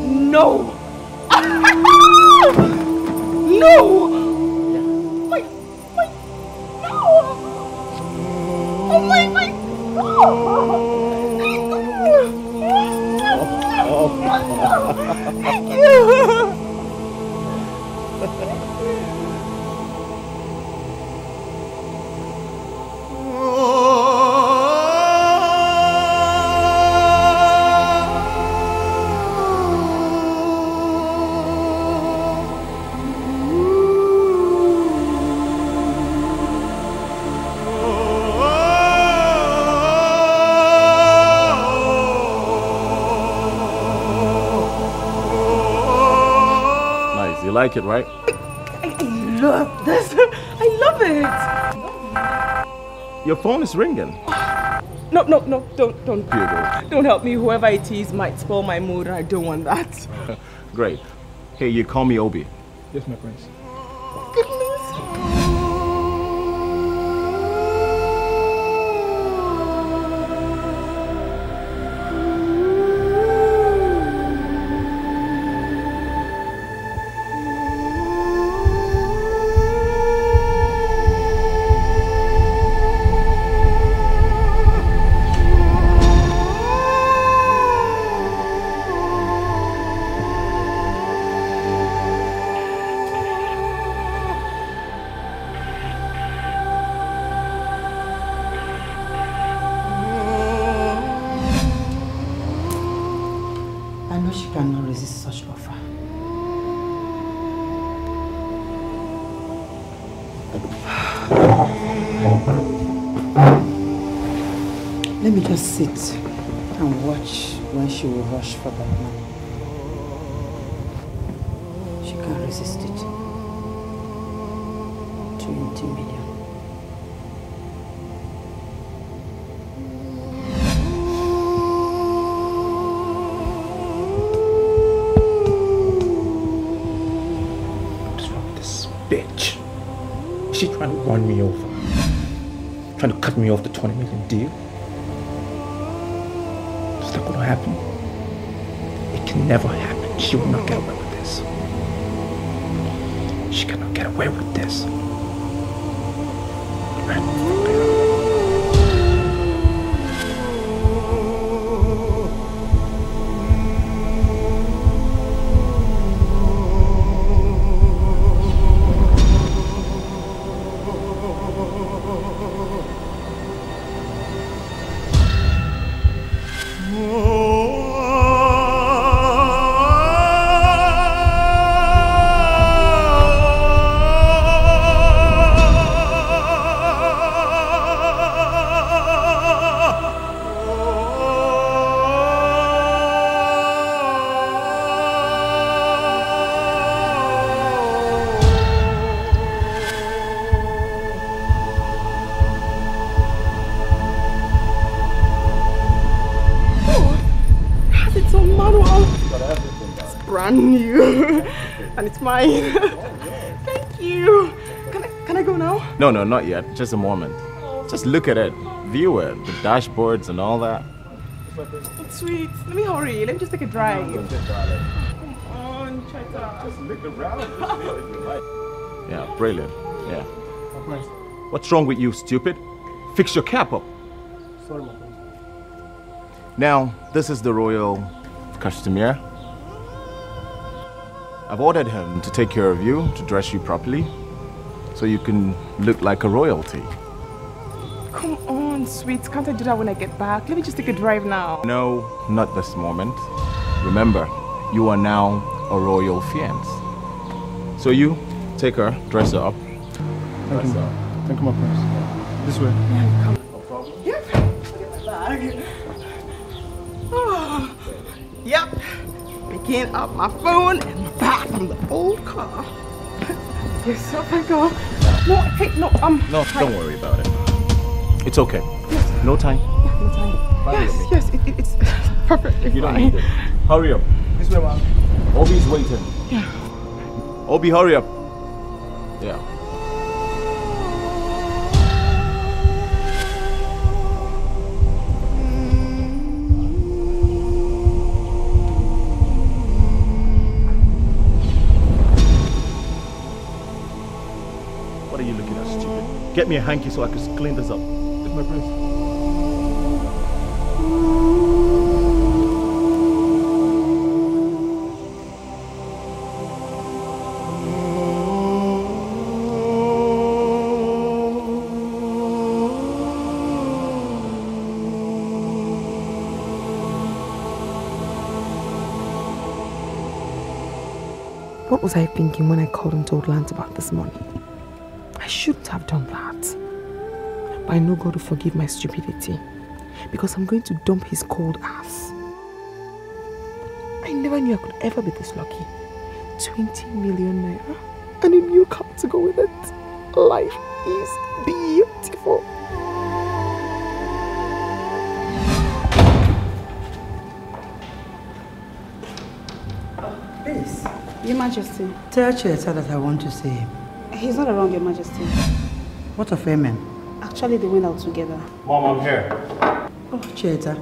No. no. Like it, right? I, I love this. I love it. Your phone is ringing. No, no, no, don't, don't, Beautiful. don't help me. Whoever it is might spoil my mood, and I don't want that. Great. Hey, you call me Obi. Yes, my prince. sit and watch when she will rush for that man. She can't resist it. 20 million. She's this bitch? She trying to run me over? Trying to cut me off the 20 million deal? Happen. It can never happen. She will not get away with this. She cannot get away with this. Mine. Thank you. Can I, can I go now? No, no, not yet. Just a moment. Just look at it. View it. The dashboards and all that. It's sweet. Let me hurry. Let me just take a drive. Come on, try to. Just look around. Yeah, brilliant. Yeah. What's wrong with you, stupid? Fix your cap up. Sorry, my friend. Now, this is the royal costumier. I've ordered him to take care of you, to dress you properly, so you can look like a royalty. Come on, sweet. Can't I do that when I get back? Let me just take a drive now. No, not this moment. Remember, you are now a royal fiance. So you take her, dress her up. Thank you. Thank you, my prince. This way. Yep. Bag. Oh, yep. Picking up my phone and my bag from the old car. yes, up I go. No, hey, no, um. No, hi. don't worry about it. It's okay. No time. No time. Bye, Yes, yes, it, it, it's perfectly You don't fine. need it. Hurry up. This way, man. Obi's waiting. Yeah. Obi, hurry up. Yeah. Get me a hanky so I can clean this up. It's my prince. What was I thinking when I called and told Lance about this money? I shouldn't have done that. But I know God will forgive my stupidity because I'm going to dump his cold ass. I never knew I could ever be this lucky. 20 million naira and a new car to go with it. Life is beautiful. Oh, Please, Your Majesty. tell Cheta that I want to see him. He's not around, Your Majesty. What of Amen? Actually, they went out together. Mom, I'm here. Oh, Cheta.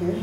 You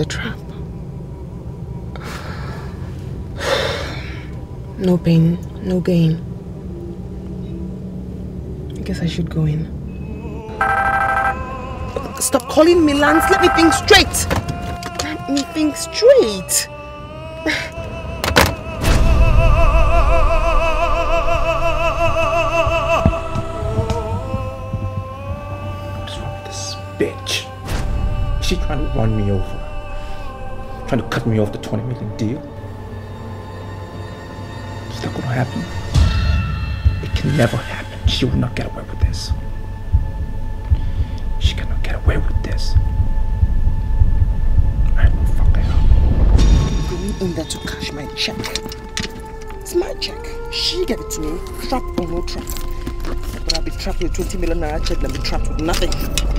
it's a trap? No pain, no gain. I guess I should go in. Stop calling me Lance. Let me think straight. Let me think straight. What's wrong with this bitch? Is she trying to run me over? Trying to cut me off the 20 million deal? Is that gonna happen? It can never happen. She will not get away with this. She cannot get away with this. I will fuck her up. Going in there to cash my check. It's my check. She gave it to me, trap or no trap. But I'll be trapped with 20 million naira check than be trapped with nothing.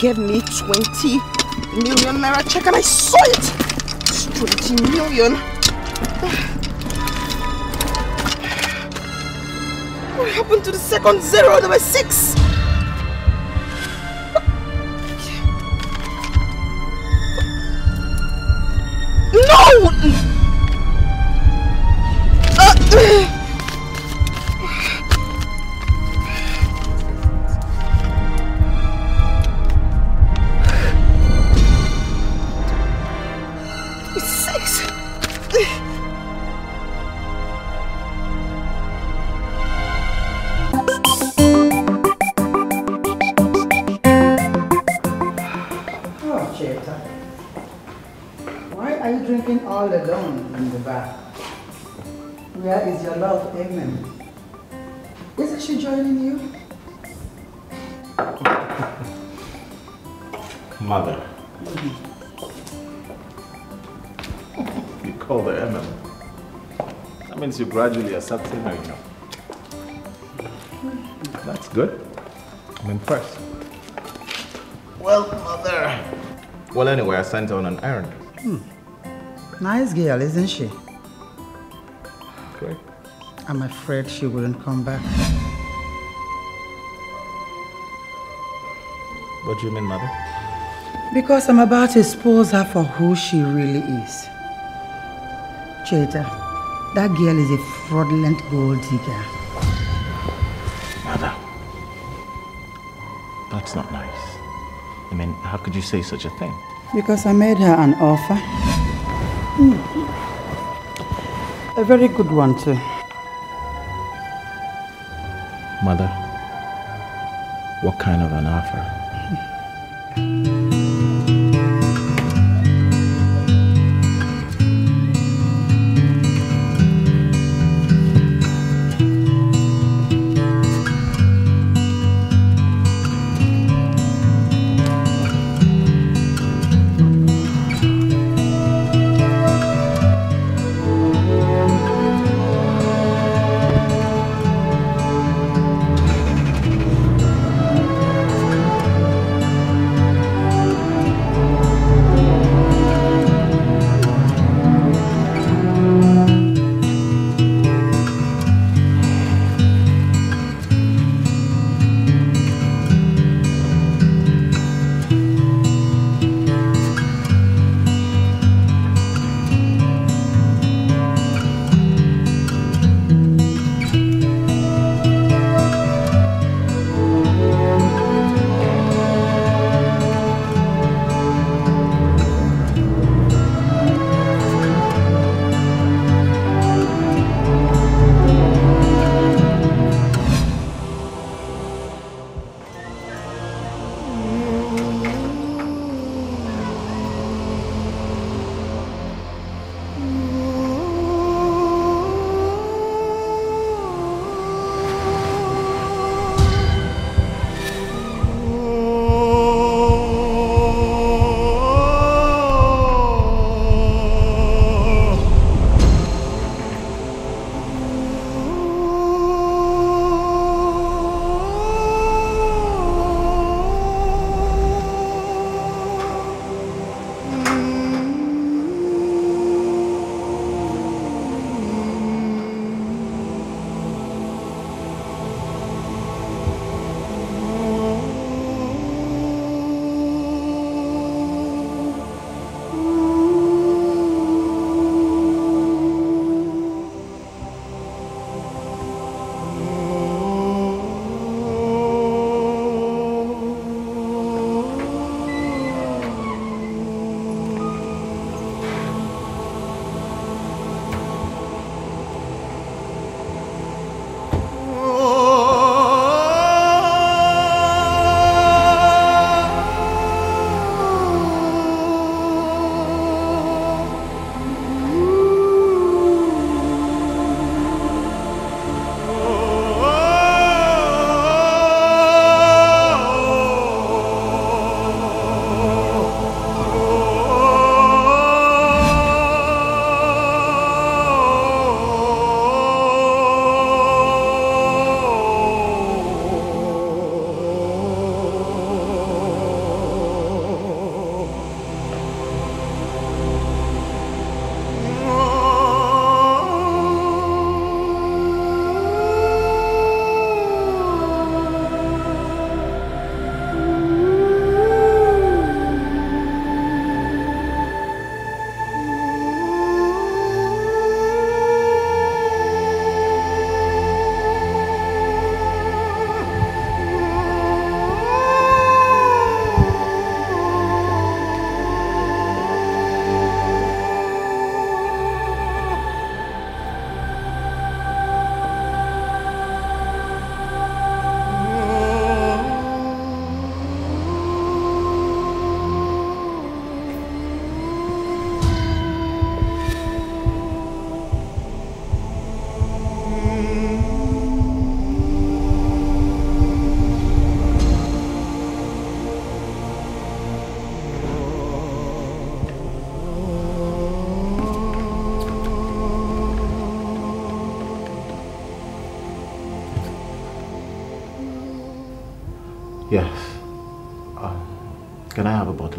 Gave me 20 million naira check and I saw it! It's 20 million. What happened to the second zero? There were six. Mother. You call her Emma. That means you're gradually accepting her, you know. That's good. I'm impressed. Well, mother. Well, anyway, I sent her on an errand. Hmm. Nice girl, isn't she? Great. I'm afraid she wouldn't come back. What do you mean, mother? Because I'm about to expose her for who she really is. Cheta, that girl is a fraudulent gold digger. Mother. That's not nice. I mean, how could you say such a thing? Because I made her an offer. Hmm. A very good one, too. Mother, what kind of an offer?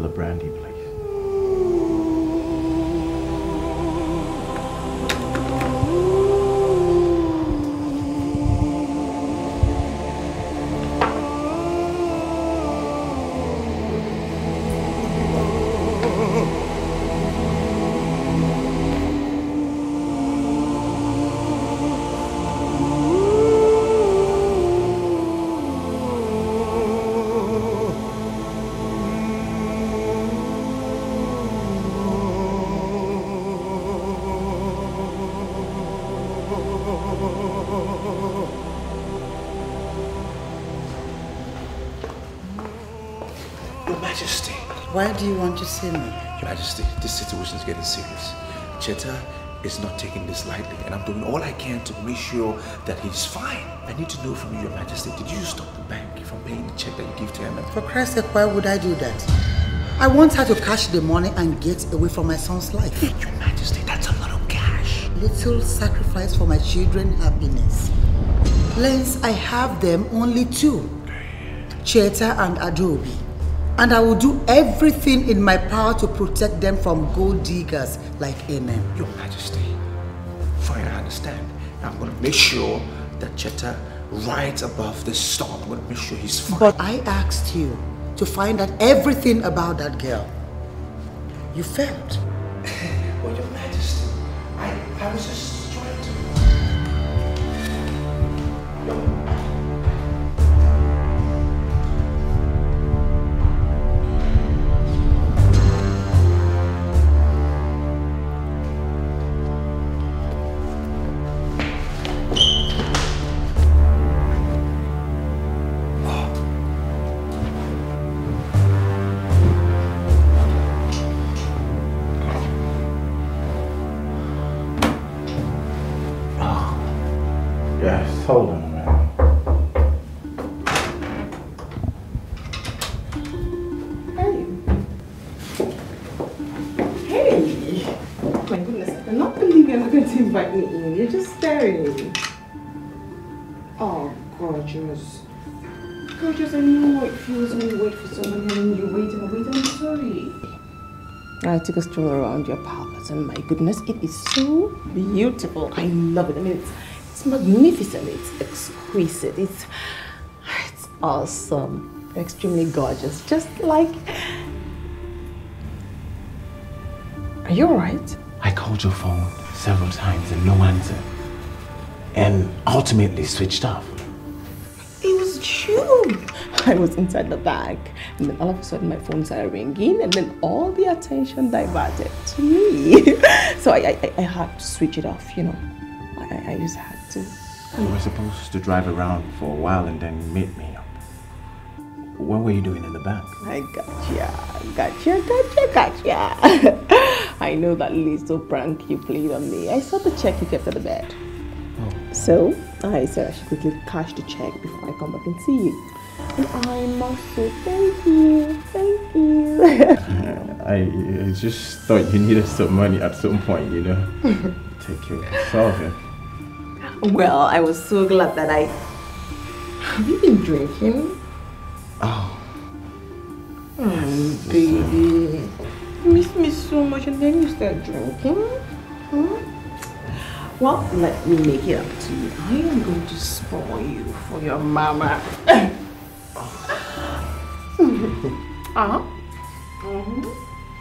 Of brandy, Why do you want to see me? Your Majesty, this situation is getting serious. Cheta is not taking this lightly, and I'm doing all I can to make sure that he's fine. I need to know from you, Your Majesty, did you stop the bank from paying the check that you give to him? For Christ's sake, why would I do that? I want her to cash the money and get away from my son's life. Your Majesty, that's a lot of cash. Little sacrifice for my children's happiness. Lance, I have them only two. Cheta and Adobe. And I will do everything in my power to protect them from gold diggers like Amen. Your Majesty, fine, I understand. I'm gonna make sure that Cheta rides above the storm. I'm gonna make sure he's fine. But I asked you to find out everything about that girl. You failed. Took a stroll around your palace and my goodness, it is so beautiful. I love it. I mean, it's, it's magnificent. It's exquisite. It's, it's awesome. Extremely gorgeous. Just like Are you alright? I called your phone several times and no answer. And ultimately switched off. It was you. I was inside the bag, and then all of a sudden my phone started ringing, and then all the attention diverted to me. so I, I, I had to switch it off. You know, I, I just had to. You were supposed to drive around for a while and then meet me up. What were you doing in the bank? I gotcha, gotcha, gotcha, gotcha. I know that little prank you played on me. I saw the check you kept at the bed. Oh. So I said I should quickly cash the check before I come back and see you. And I must say thank you, thank you. I, I just thought you needed some money at some point, you know? Take care of yourself. well, I was so glad that I. Have you been drinking? Oh. Oh, baby. You miss me so much and then you start drinking? Hmm? Well, let me make it up to you. I am going to spoil you for your mama. uh-huh. Mm-hmm.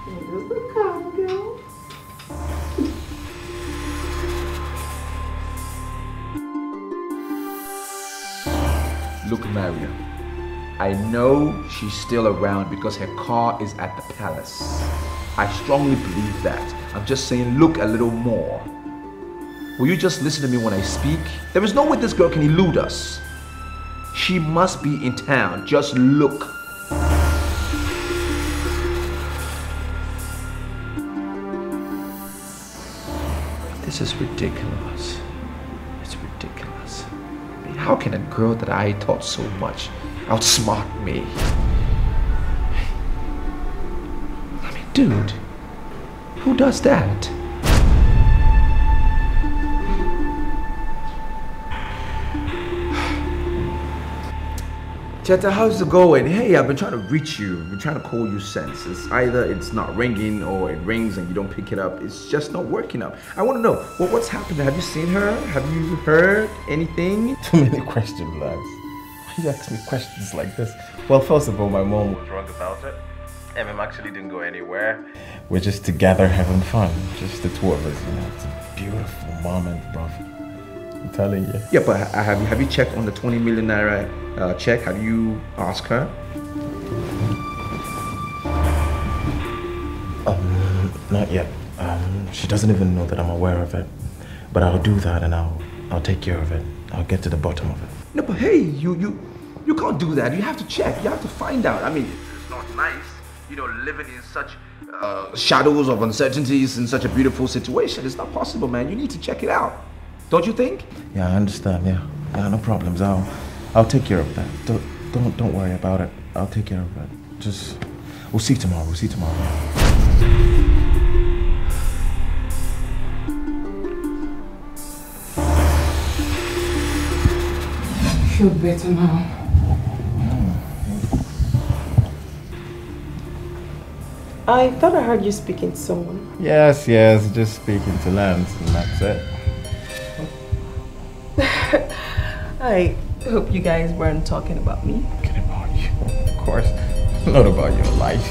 Here's the cowgirl. Look, Maria, I know she's still around because her car is at the palace. I strongly believe that. I'm just saying, look a little more. Will you just listen to me when I speak? There is no way this girl can elude us. She must be in town. Just look. This is ridiculous. It's ridiculous. I mean, how can a girl that I taught so much outsmart me? I mean, dude, who does that? Cheta, how's it going? Hey, I've been trying to reach you. I've been trying to call you since. It's either it's not ringing or it rings and you don't pick it up. It's just not working up. I want to know well, what's happened? Have you seen her? Have you heard anything? Too many questions, Lance. Why you ask me questions like this? Well, first of all, my mom was wrong about it. MM actually didn't go anywhere. We're just together having fun. Just the two of us, you know. It's a beautiful moment, bro. I'm telling you. Yeah, but ha- have you have you checked on the 20 million naira uh, check? Have you asked her? Um, not yet. Um, she doesn't even know that I'm aware of it. But I'll do that and I'll I'll take care of it. I'll get to the bottom of it. No, but hey, you you you can't do that. You have to check. You have to find out. I mean, it's not nice, you know, living in such uh, shadows of uncertainties in such a beautiful situation. It's not possible, man. You need to check it out. Don't you think? Yeah, I understand. Yeah, yeah, no problems. I'll, I'll take care of that. Don't, don't, don't worry about it. I'll take care of it. Just, we'll see tomorrow. We'll see tomorrow. Feel better now. I thought I heard you speaking to someone. Yes, yes. Just speaking to Lance, and that's it. I hope you guys weren't talking about me. Talking about you, of course, not about your life.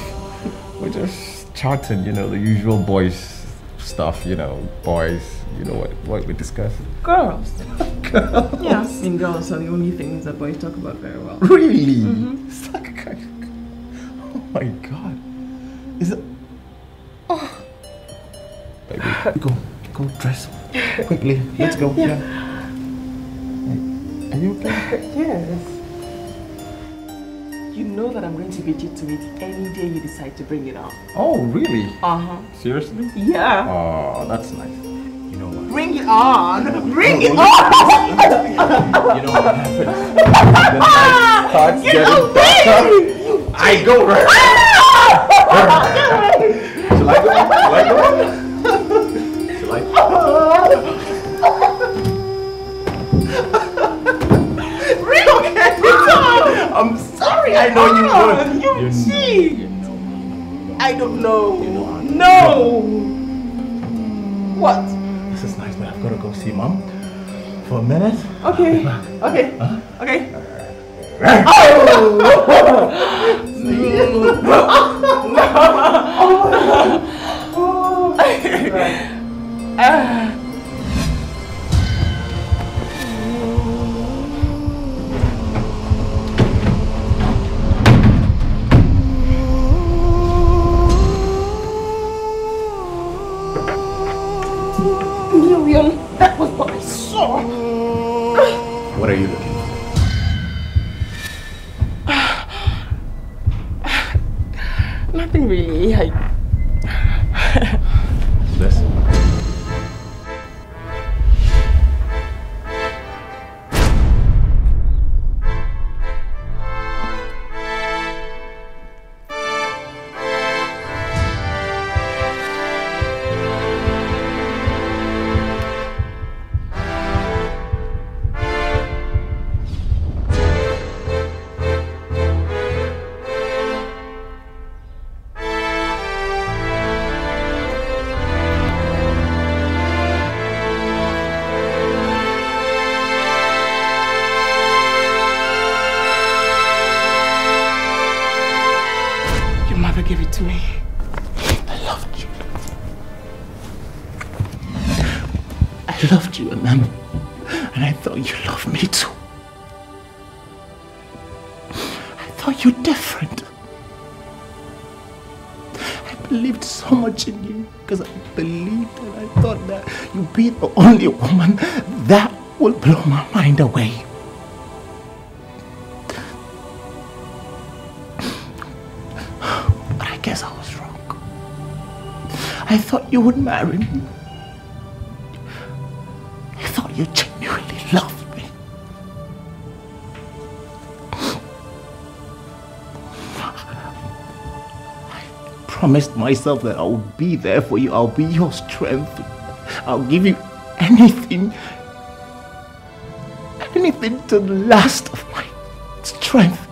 We're just chatting, you know, the usual boys stuff. You know, boys. You know what what we discuss. Girls. Girls. Yeah, I mean, girls are the only things that boys talk about very well. Really? Mm-hmm. It's like a kind Oh my god. Is it? Oh. Baby, go, go dress quickly. Let's go. yeah. Are that to it any day you decide to bring it on. Oh, really? Uh huh. Seriously? Yeah. Oh, that's nice. You know what? Bring it on! Bring it on! You know what happens? The night starts Get getting away! darker. I go right. Shall I go? Shall I go? Sorry. I know you would. Oh, you, You cheat. I don't know. No. What? This is nice, but I've got to go see mom for a minute. Okay. Okay. Okay. Oh. Miriam, you would marry me. I thought you genuinely loved me. I promised myself that I would be there for you. I'll be your strength. I'll give you anything, anything to the last of my strength.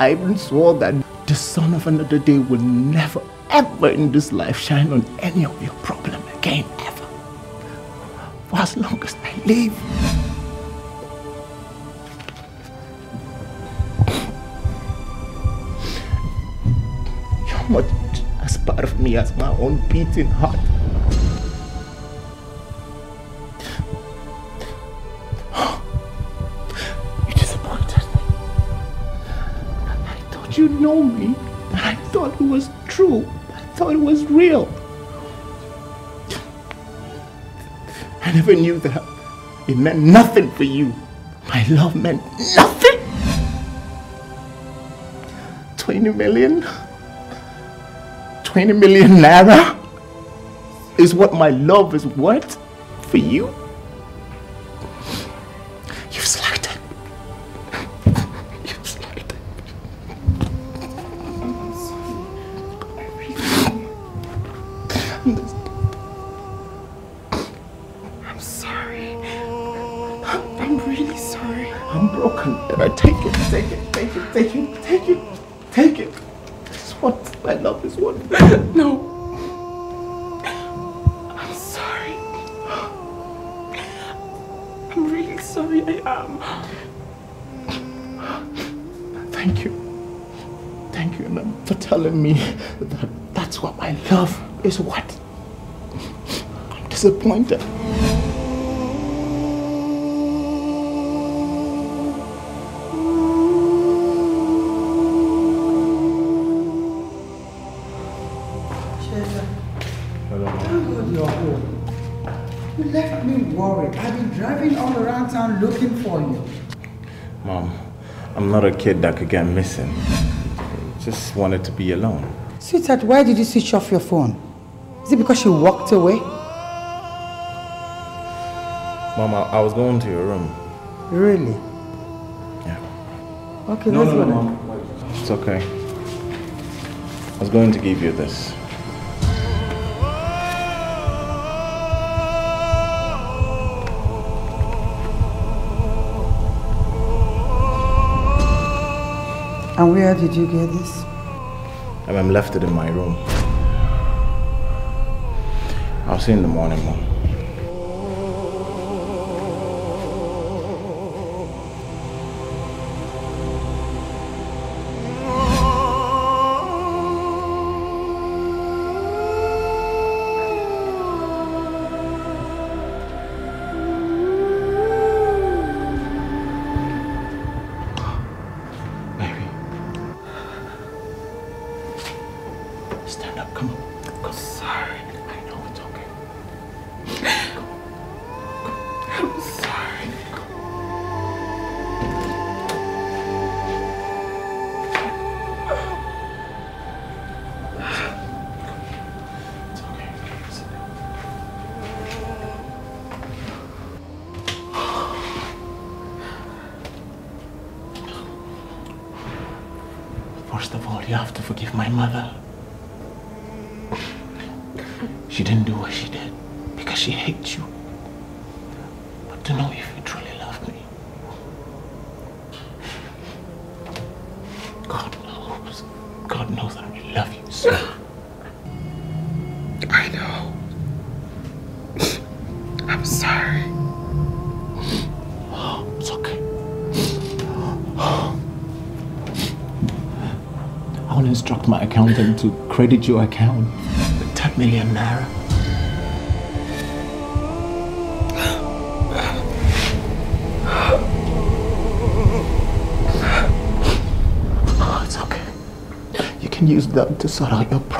I even swore that the sun of another day will never, ever in this life shine on any of your problem again, ever. For as long as I live. You're much as part of me as my own beating heart. You disappointed me. I thought you know me. I thought it was true. Thought it was real. I never knew that it meant nothing for you. My love meant nothing. 20 million? 20 million naira is what my love is worth for you? Driving all around town looking for you. Mom, I'm not a kid that could get missing. Just wanted to be alone. Sweetheart, why did you switch off your phone? Is it because you walked away? Mom, I, I was going to your room. Really? Yeah. Okay, No, let's no, go. no. Mom. It's okay. I was going to give you this. And where did you get this? And I'm left it in my room. I'll see you in the morning. Credit your account with 10 million naira. Oh, it's okay. You can use that to sort out your problems.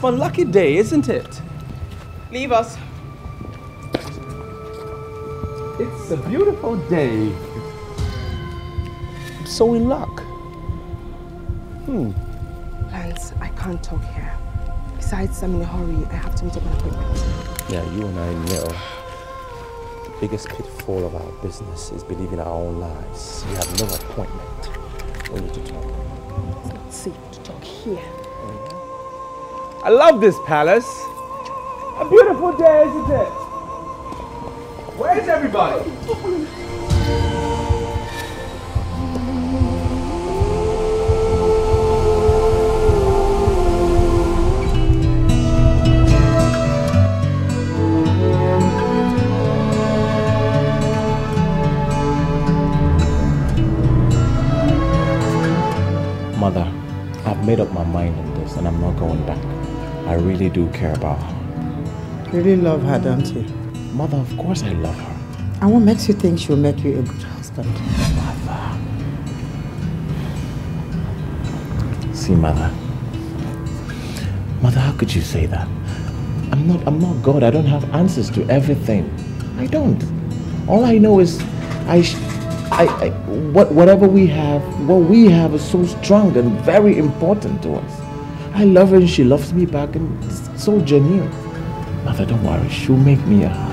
It's my lucky day, isn't it? Leave us. It's a beautiful day. I'm so in luck. Hmm. Lance, I can't talk here. Besides, I'm in a hurry. I have to meet up an appointment. Yeah, you and I know the biggest pitfall of our business is believing our own lies. You have no appointment. We need to talk. It's not safe to talk here. I love this palace. A beautiful day, isn't it? Where's everybody? Mother, I've made up my mind on this and I'm not going back. I really do care about her. Really love her, don't you? Mother, of course I love her. And what makes you think she'll make you a good husband? Mother. See, mother. Mother, how could you say that? I'm not I'm not God. I don't have answers to everything. I don't. All I know is I sh- I, I what whatever we have, what we have is so strong and very important to us. I love her and she loves me back and it's so genuine. Mother, don't worry. She'll make me a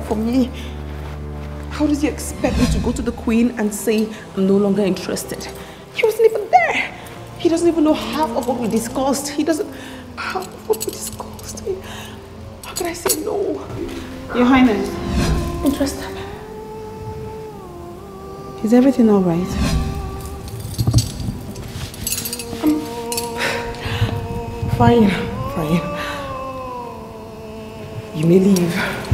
for me. How does he expect me to go to the queen and say I'm no longer interested? He wasn't even there. He doesn't even know half of what we discussed. He doesn't half of what we discussed. How can I say no? Your Highness, Interested. is everything all right? Um, fine, fine. You may leave.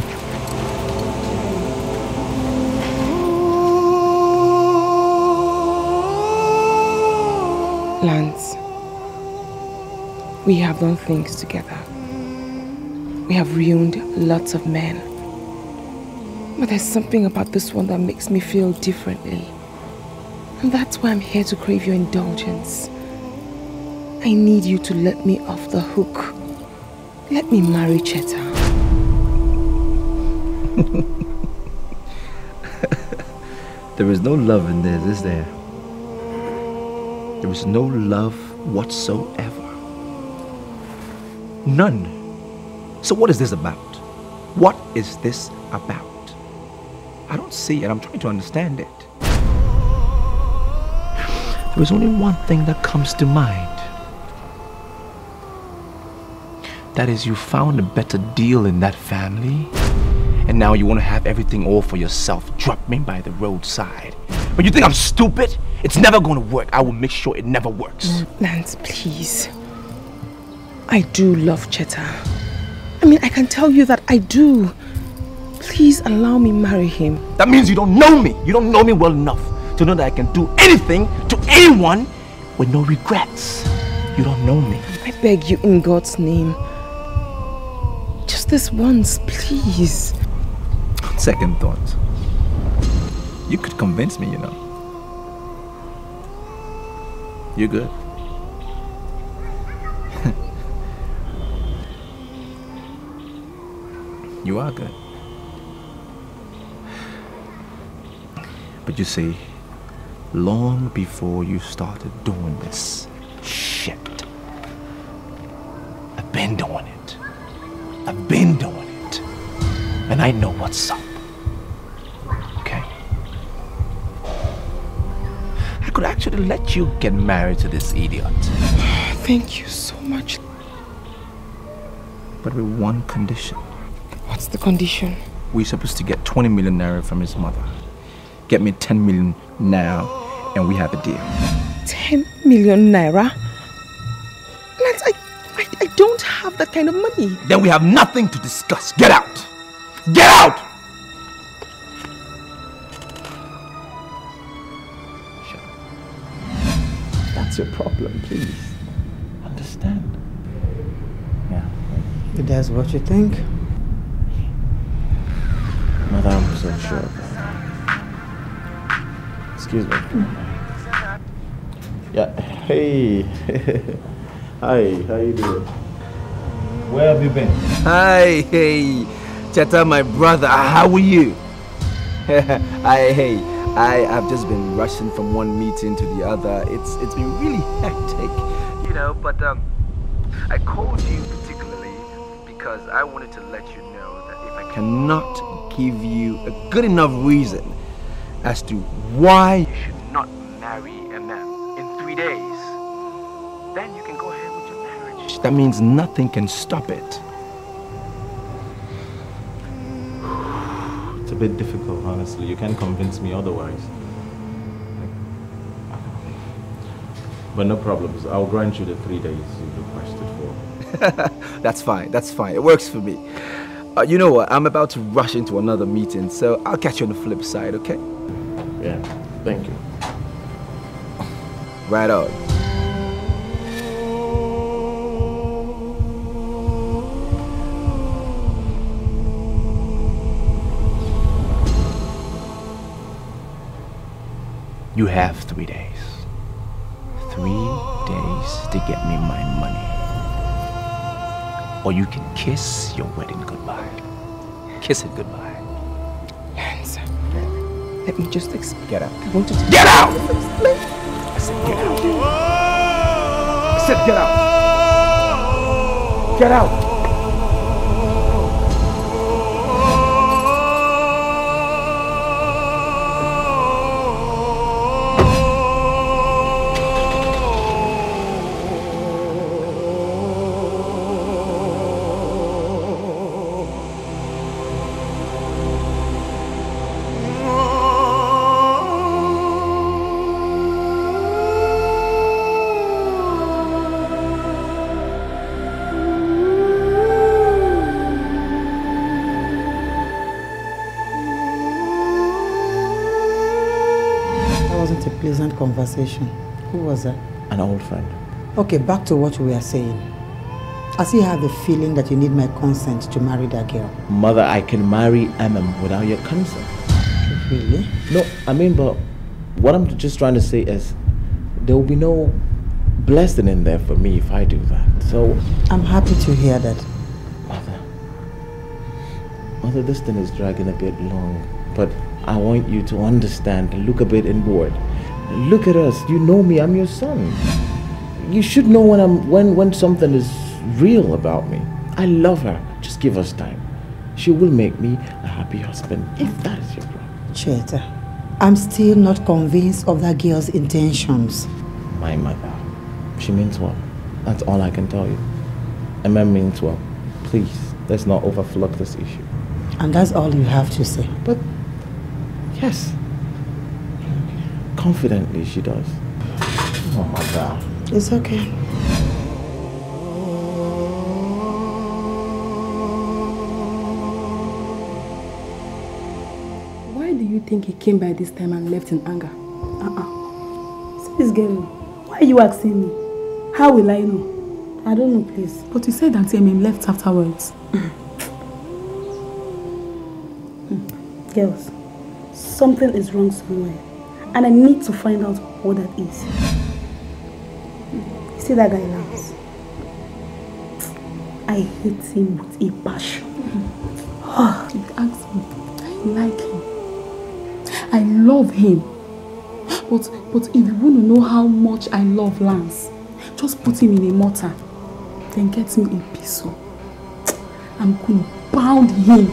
We have done things together. We have ruined lots of men. But there's something about this one that makes me feel differently. And that's why I'm here to crave your indulgence. I need you to let me off the hook. Let me marry Cheta. There is no love in this, is there? There is no love whatsoever. None. So, what is this about? What is this about? I don't see it. I'm trying to understand it. There is only one thing that comes to mind. That is, you found a better deal in that family, and now you want to have everything all for yourself. Drop me by the roadside. But you think I'm stupid? It's never going to work. I will make sure it never works. Lance, please. I do love Cheta. I mean, I can tell you that I do. Please allow me marry him. That means you don't know me. You don't know me well enough to know that I can do anything to anyone with no regrets. You don't know me. I beg you in God's name. Just this once, please. Second thought. You could convince me, you know. You good? You are good. But you see, long before you started doing this shit, I've been doing it. I've been doing it. And I know what's up. Okay? I could actually let you get married to this idiot. Thank you so much. But with one condition. What's the condition? We're supposed to get 20 million naira from his mother. Get me 10 million now, and we have a deal. 10 million naira? Lance, I, I, I don't have that kind of money. Then we have nothing to discuss. Get out! Get out! That's your problem, please. Understand. Yeah. If that's what you think. I'm so sure. Excuse me. Yeah. Hey. Hi. How you doing? Where have you been? Hi, hey, Cheta, my brother. How are you? I, hey, I have just been rushing from one meeting to the other. It's it's been really hectic, you know. But um, I called you particularly because I wanted to let you know that if I cannot give you a good enough reason as to why you should not marry MM in three days, then you can go ahead with your marriage. That means nothing can stop it. It's a bit difficult, honestly. You can't convince me otherwise. But no problems. I'll grant you the three days you requested for. that's fine. That's fine. It works for me. Uh, you know what? I'm about to rush into another meeting, so I'll catch you on the flip side, okay? Yeah. Thank you. Right on. You have three days. Three days to get me my money. Or you can kiss your wedding goodbye. Kiss it goodbye. Lance, let me just explain. Get out. I want to Get out! I said get out. Oh. I said get out. Oh. Get out. Conversation. Who was that? An old friend. Okay, back to what we were saying. I still have the feeling that you need my consent to marry that girl. Mother, I can marry MM without your consent. Really? No, I mean, but what I'm just trying to say is there will be no blessing in there for me if I do that. So, I'm happy to hear that. Mother, Mother, this thing is dragging a bit long, but I want you to understand and look a bit inward. Look at us. You know me. I'm your son. You should know when I'm when when something is real about me. I love her. Just give us time. She will make me a happy husband if that is your problem. Cheta, I'm still not convinced of that girl's intentions. My mother. She means well. That's all I can tell you. Emma means well. Please, let's not overflood this issue. And that's all you have to say. But yes, confidently she does. Oh my God. It's okay. Why do you think he came by this time and left in anger? Uh-uh. See this girl. Why are you asking me? How will I know? I don't know, please. But you said Auntie Emem left afterwards. Girls, something is wrong somewhere. And I need to find out what that is. You see that guy Lance? I hate him with a passion. Oh, Ask me. I like him. I love him. But but if you want to know how much I love Lance, just put him in a mortar. then get me a pistol. I'm gonna pound him,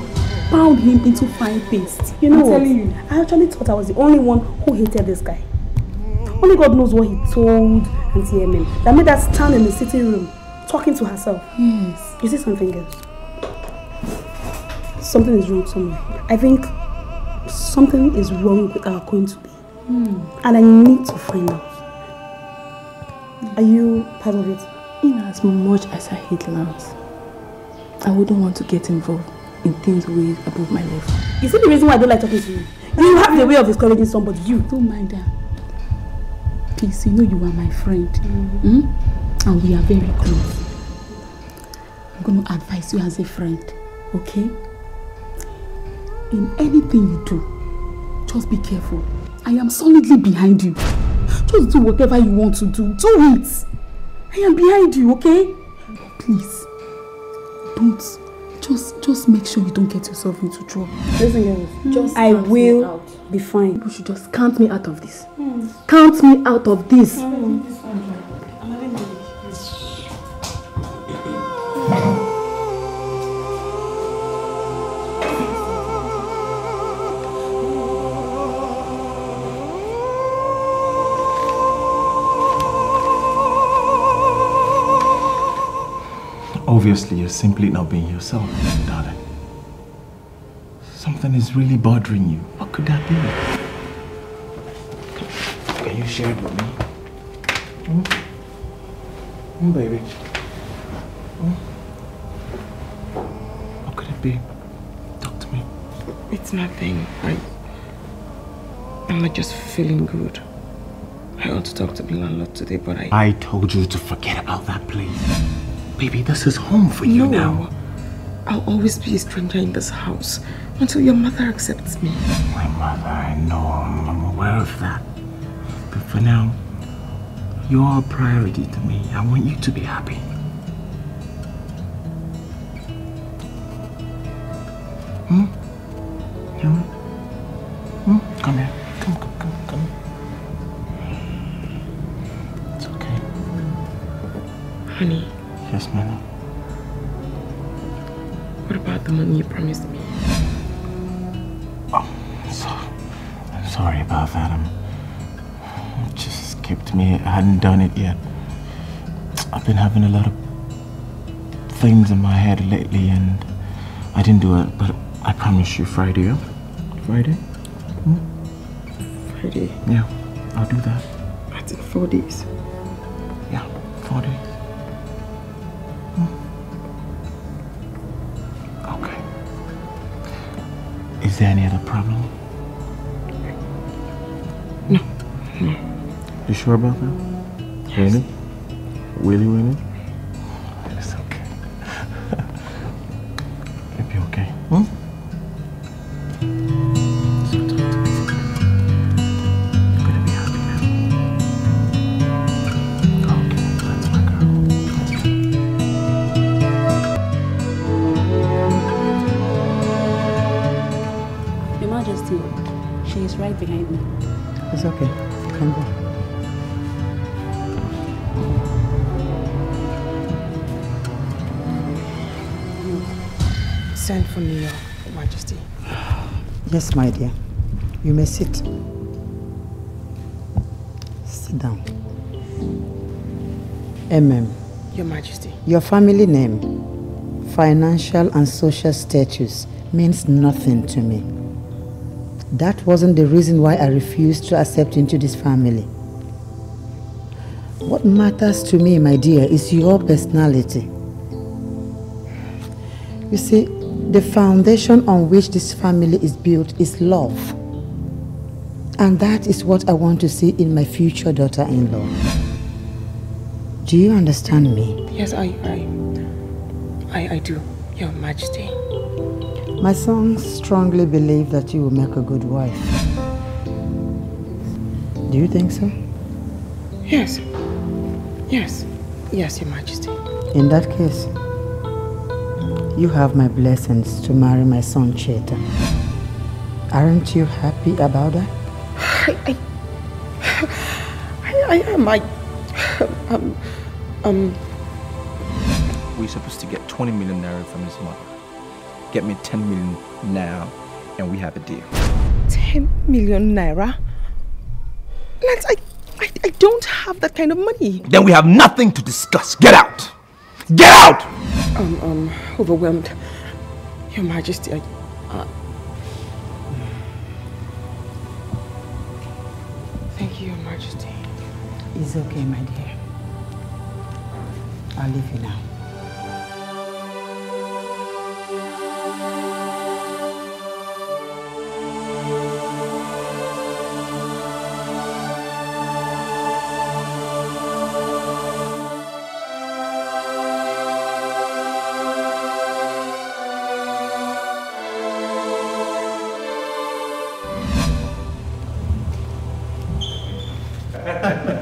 pound him into fine paste. You know I'm what? telling you. I actually thought I was the only one who hated this guy. Only God knows what he told Auntie Emem that made her stand in the sitting room talking to herself. Yes. You see something else? Something is wrong somewhere. I think something is wrong with our going to be. Hmm. And I need to find out. Are you part of it? In as much as I hate Lance, I wouldn't want to get involved in things way above my level. You see the reason why I don't like talking to you? You have the way of discouraging somebody. You don't mind that. Peace, you know you are my friend. Mm? And we are very close. I'm going to advise you as a friend, okay? In anything you do, just be careful. I am solidly behind you. Just do whatever you want to do. Do it. I am behind you, okay? Please, don't. Just, just make sure you don't get yourself into trouble. Listen, girls. Just I will be fine. You should just count me out of this. Count me out of this. Obviously, you're simply not being yourself, darling. Something is really bothering you. What could that be? Can you share it with me? Hmm? Hmm, baby. Hmm? What could it be? Talk to me. It's nothing. I. I'm not just feeling good. I ought to talk to the landlord today, but I. I told you to forget about that place. Baby, this is home for you no. now. I'll always be a stranger in this house until your mother accepts me. My mother, I know, I'm, I'm aware of that. But for now, you're a priority to me. I want you to be happy. Having a lot of things in my head lately, and I didn't do it. But I promise you, Friday. Yeah? Friday? Hmm? Friday. Yeah, I'll do that. That's in four days. Yeah, four days. Hmm. Okay. Is there any other problem? No. No. You sure about that? Really? Really, your family name, financial and social status means nothing to me. That wasn't the reason why I refused to accept into this family. What matters to me, my dear, is your personality. You see, the foundation on which this family is built is love. And that is what I want to see in my future daughter-in-law. Do you understand me? Yes, I, I, I, I do, Your Majesty. My son strongly believe that you will make a good wife. Do you think so? Yes. Yes. Yes, Your Majesty. In that case, you have my blessings to marry my son Cheta. Aren't you happy about that? I, I, I, I am. I, um, um, we're supposed to get 20 million naira from his mother. Get me 10 million now, and we have a deal. 10 million naira? Lance, I, I, I don't have that kind of money. Then we have nothing to discuss. Get out! Get out! I'm um, overwhelmed. Your Majesty, I, uh, Thank you, Your Majesty. It's okay, my dear. I'll leave you now.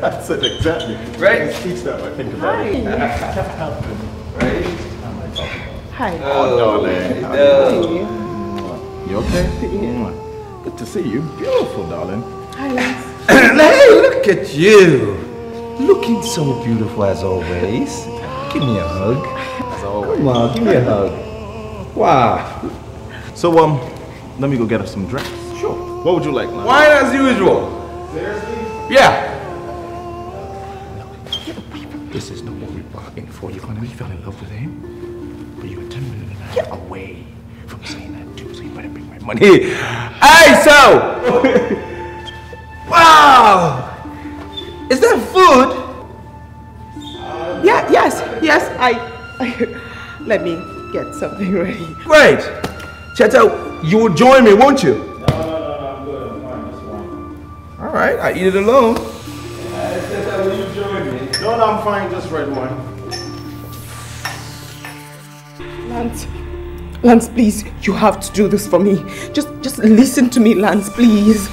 That's it, exactly. Right? Each time I think about it. Right? Hi. Oh, darling. No. You okay? Mwah. Good to see you. Beautiful, darling. Hi, Lance. hey, look at you. Looking so beautiful as always. Give me a hug. As always. Come on, give me a hug. Wow. So, um, let me go get us some drinks. Sure. What would you like, man? Wine as usual. Yeah. Not what we bargained for. You finally fell in love with him, but you were 10 million naira away from saying that too, so you better bring my money. Hey, so. wow. Is that food? Yeah, yes, yes, I, Let me get something ready. Great. Cheta, you will join me, won't you? No, no, no, I'm good. I'm fine. Just wine. All right, I eat it alone. Uh, Cheta, will you join me? No, no, I'm fine. Just red wine. Lance, Lance, please, you have to do this for me. Just, just listen to me, Lance, please.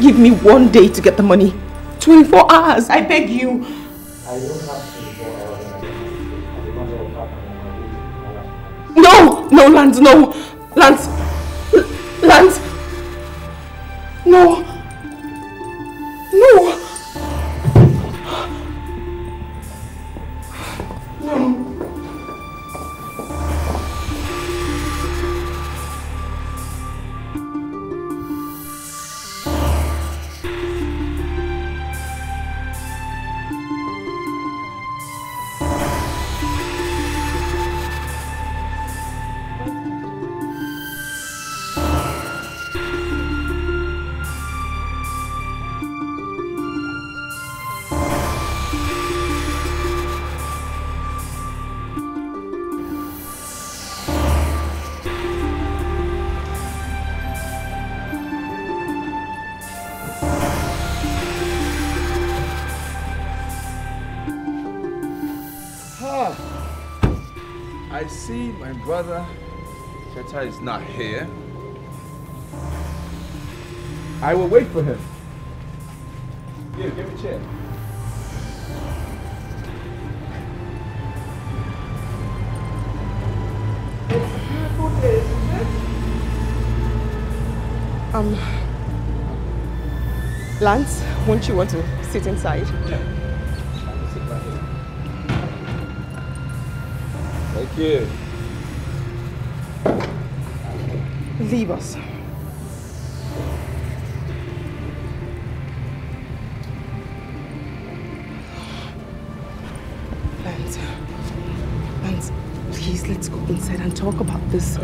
Give me one day to get the money. 24 hours, I beg you. I don't have 24 hours and I don't have to. As a matter of fact, I'm No, no, Lance, no. Lance, Lance. No. Brother Cheta is not here. I will wait for him. Here, give me a chair. It's a beautiful place, isn't it? Um, Lance, won't you want to sit inside? Yeah. Thank you. Leave us. Lance, Lance, please let's go inside and talk about this.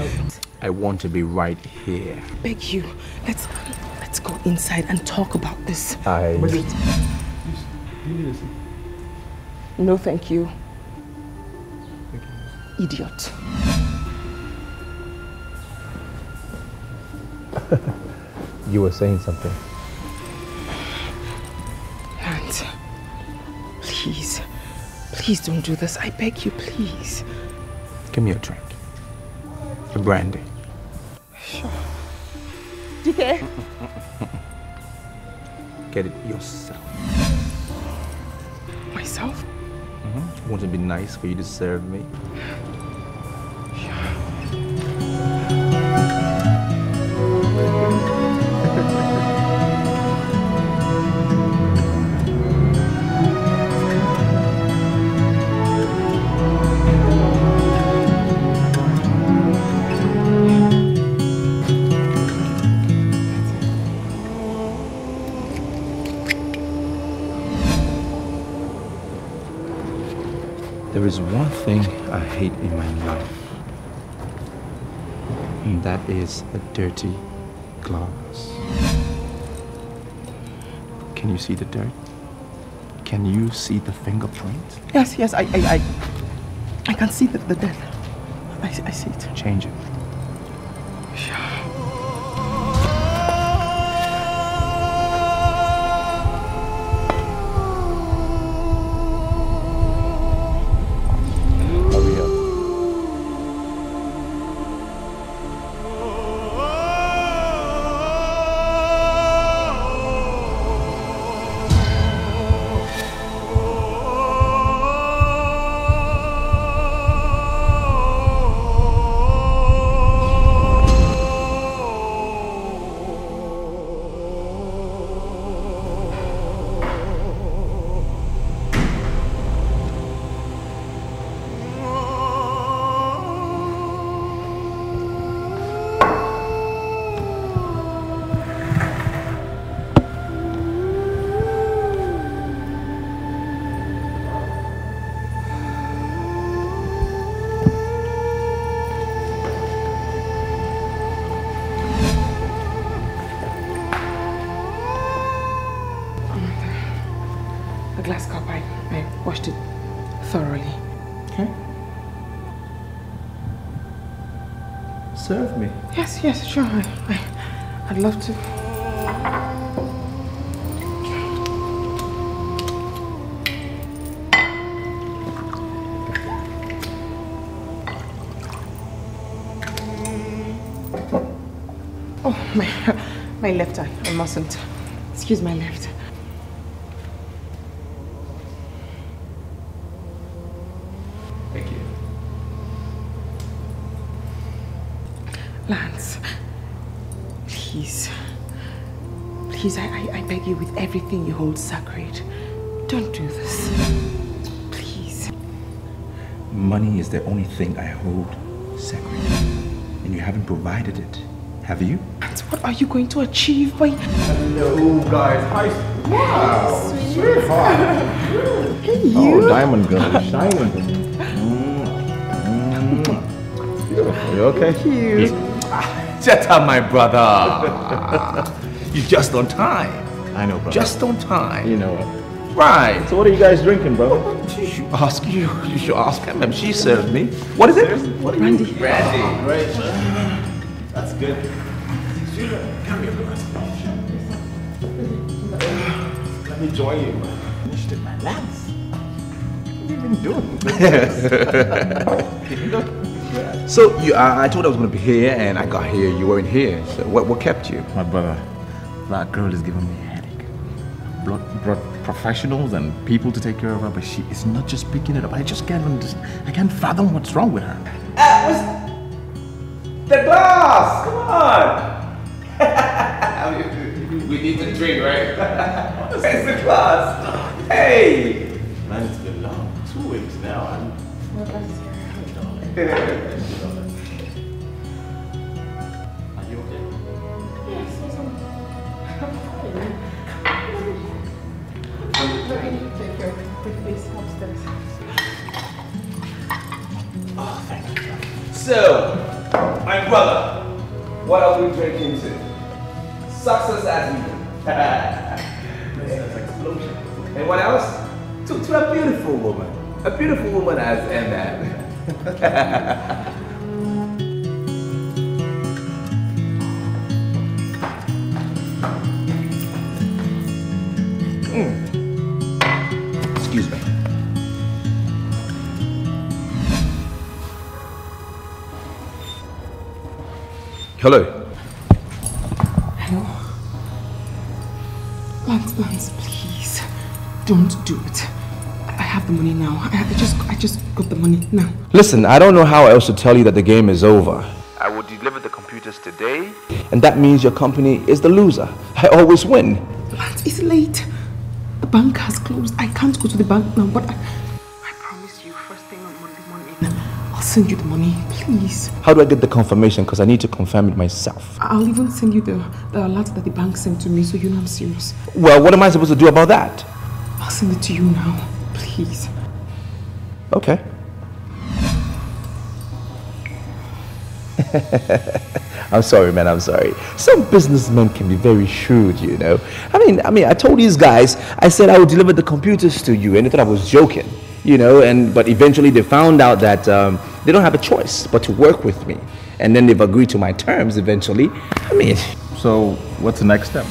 I want to be right here. I beg you, let's let's go inside and talk about this. I. No, thank you. Idiot. You were saying something. Lance, please, please don't do this. I beg you, please. Give me a drink. A brandy. Sure. DK? Get it yourself. Myself? Mm-hmm. Want to be nice for you to serve me? Is a dirty glass. Can you see the dirt? Can you see the fingerprint? Yes, yes, I, I, I, I can see the, the death. I, I see it. Change it. Sure. I, I'd love to. Oh, my, my left eye. I mustn't. Excuse my left. Everything you hold sacred. Don't do this. Please. Money is the only thing I hold sacred. And you haven't provided it, have you? Lance, what are you going to achieve by... Hello, guys. Hi. Wow. Sweet. Sweetheart. Hey, Oh, you. diamond girl. Shining. Beautiful. You okay? Cute. Cheta, my brother. You're just on time. I know, bro. Just on time. You know it. Right. So what are you guys drinking, bro? You should ask you. You should ask him. She served me. What is it? What Randy. Randy. Great. That's good. Come here, bro. Let me join you. Finished in my lance. What have you been doing? So you, I, I told I was going to be here, and I got here. You weren't here. So what, what kept you? My brother, that girl is giving me a headache. Brought, brought professionals and people to take care of her, but she is not just picking it up. I just can't understand. I can't fathom what's wrong with her. The glass. Come on. we need to drink, right? Where's the glass? Hey. Man, it's been long. Two weeks now. I'm... Are So, my brother, what are we drinking to? Success as usual. explosion. And what else? To, to a beautiful woman. A beautiful woman as Emma. Mm. Hello. Hello? Lance, Lance, please. Don't do it. I have the money now. I, I just I just got the money now. Listen, I don't know how else to tell you that the game is over. I will deliver the computers today, and that means your company is the loser. I always win. Lance, it's late. The bank has closed. I can't go to the bank now, but I, I'll send you the money, please. How do I get the confirmation? Because I need to confirm it myself. I'll even send you the, the alert that the bank sent to me so you know I'm serious. Well, what am I supposed to do about that? I'll send it to you now, please. Okay. I'm sorry, man. I'm sorry. Some businessmen can be very shrewd, you know. I mean, I mean, I told these guys, I said I would deliver the computers to you, and they thought I was joking you know. And but eventually they found out that um, they don't have a choice but to work with me, and then they've agreed to my terms. Eventually, I mean. So, what's the next step?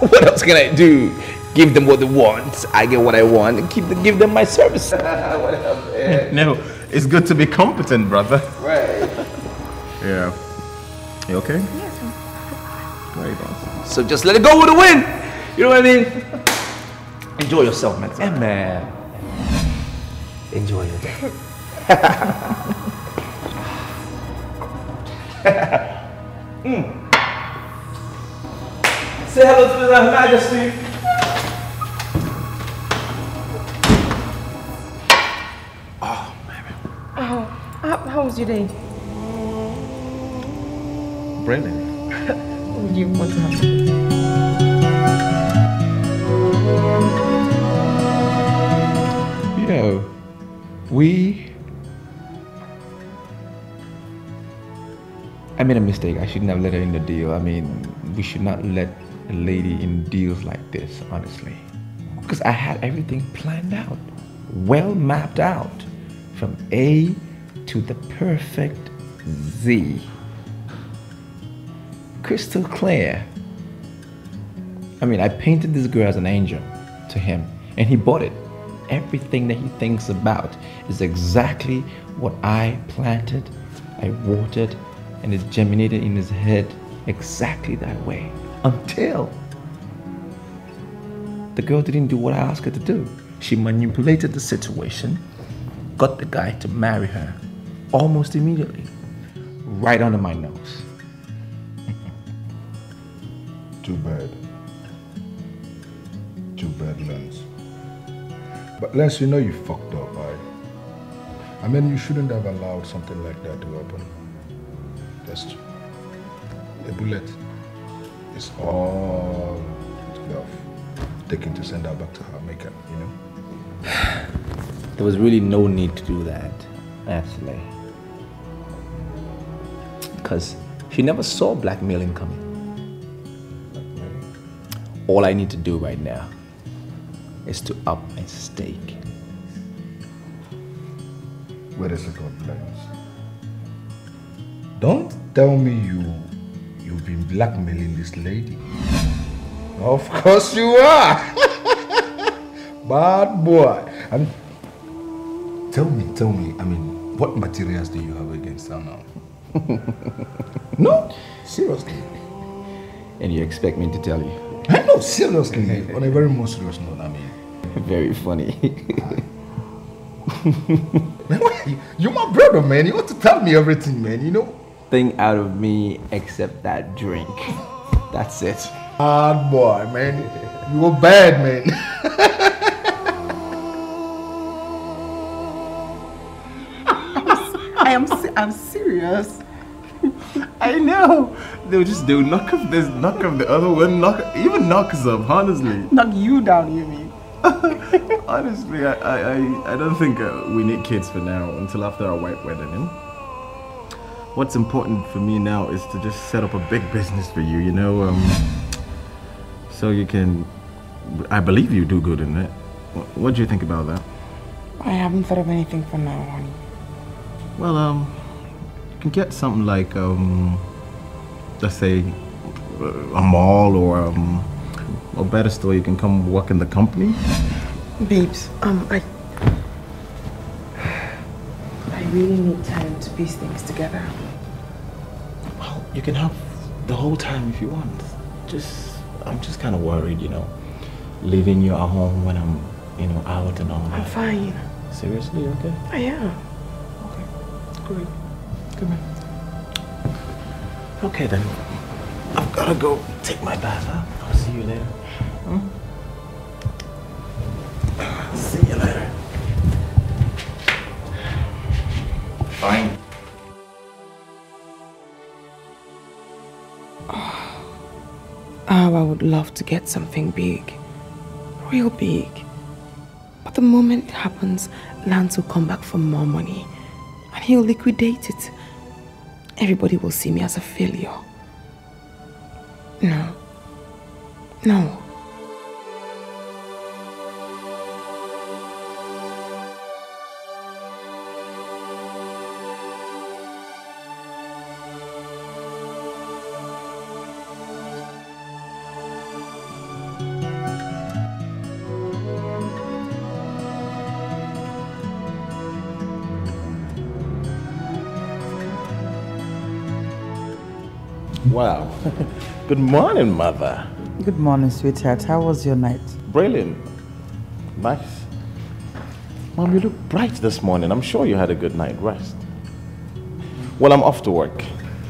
what else can I do? Give them what they want. I get what I want. And keep the, give them my service. no, it's good to be competent, brother. Right. Yeah. You okay? Yes. Great, awesome. So just let it go with the wind. You know what I mean? Enjoy yourself, man. And man, enjoy your day. Mm. Say hello to Her Majesty. Oh, how, how was your day? Brilliant. Would you want to have You know, we. I made a mistake. I shouldn't have let her in the deal. I mean, we should not let a lady in deals like this, honestly. Because I had everything planned out, well mapped out, from A to the perfect Z. Crystal clear. I mean, I painted this girl as an angel to him, and he bought it. Everything that he thinks about is exactly what I planted, I watered, and it germinated in his head exactly that way. Until the girl didn't do what I asked her to do. She manipulated the situation, got the guy to marry her almost immediately, right under my nose. Too bad. Too bad, Lance. But Lance, you know you fucked up, right? I mean, you shouldn't have allowed something like that to happen. Just a bullet is all you have taken to send her back to her maker, you know? There was really no need to do that, actually. Because she never saw blackmailing coming. All I need to do right now is to up my stake. Wait a second, Lance. Don't tell me you you've been blackmailing this lady. Of course you are. Bad boy. Mean, tell me, tell me. I mean, what materials do you have against her now? no, seriously. And you expect me to tell you? Oh, I know, seriously. On a very more serious note, I mean. Very funny. Man, why- you're my brother, man. You want to tell me everything, man. You know. Thing out of me except that drink. That's it. Hard boy, man. You were bad, man. I am I'm serious. I know. They'll just they'll knock off this, knock off the other one, knock even knock us up. Honestly, Knock you down, you mean? honestly, I I, I, I don't think uh, we need kids for now until after our white wedding. What's important for me now is to just set up a big business for you. You know, um, so you can. I believe you do good in it. What, what do you think about that? I haven't thought of anything for now, honey. Well, um, can get something like, um, let's say, a mall or um, a better store. You can come work in the company. Babes, um, I. I really need time to piece things together. Well, you can have the whole time if you want. Just, I'm just kind of worried, you know, leaving you at home when I'm, you know, out and all I'm that. fine. Seriously, okay? I am. Okay, great. Come here. Okay then. I've gotta go take my bath. Huh? I'll see you later. Hmm? See you later. Fine. Oh, I would love to get something big. Real big. But the moment it happens, Lance will come back for more money. And he'll liquidate it. Everybody will see me as a failure. No. No. Good morning, mother. Good morning, sweetheart. How was your night? Brilliant. Nice. Mom, you look bright this morning. I'm sure you had a good night rest. Well, I'm off to work,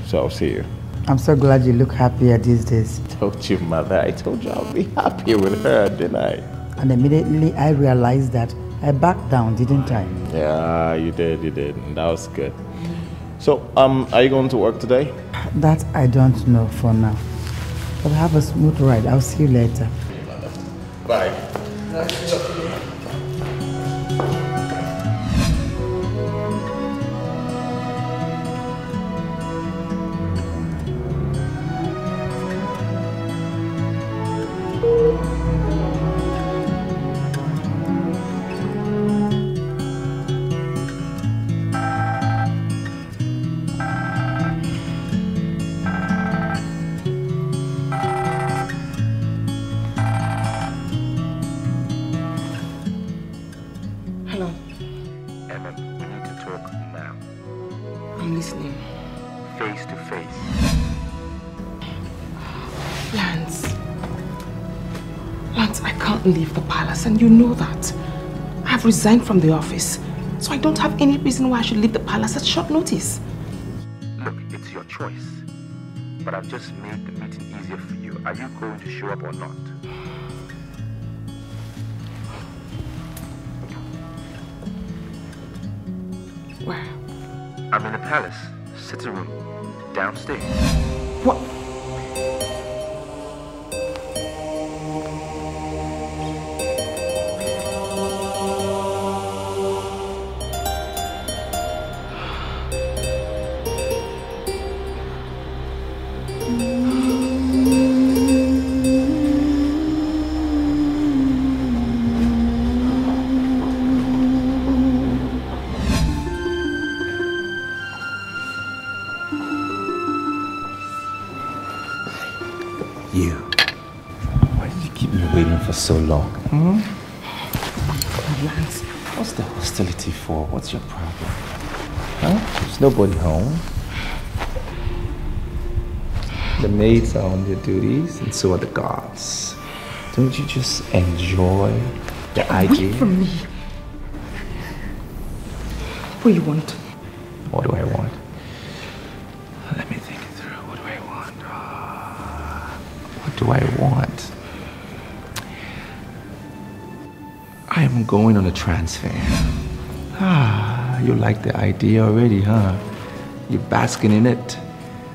so I'll see you. I'm so glad you look happier these days. Told you, mother. I told you I'll be happier with her, didn't I? And immediately I realized that I backed down, didn't I? Yeah, you did, you did. And that was good. So, um, are you going to work today? That I don't know for now. Have a smooth ride. I'll see you later. Bye. And you know that. I've resigned from the office. So I don't have any reason why I should leave the palace at short notice. Look, it's your choice. But I've just made the meeting easier for you. Are you going to show up or not? Where? I'm in the palace, sitting room, downstairs. There's nobody home. The maids are on their duties, and so are the guards. Don't you just enjoy the idea? Wait from me. What do you want? What do I want? Let me think it through. What do I want? Ah, What do I want? I am going on a transfer. You like the idea already, huh? You're basking in it,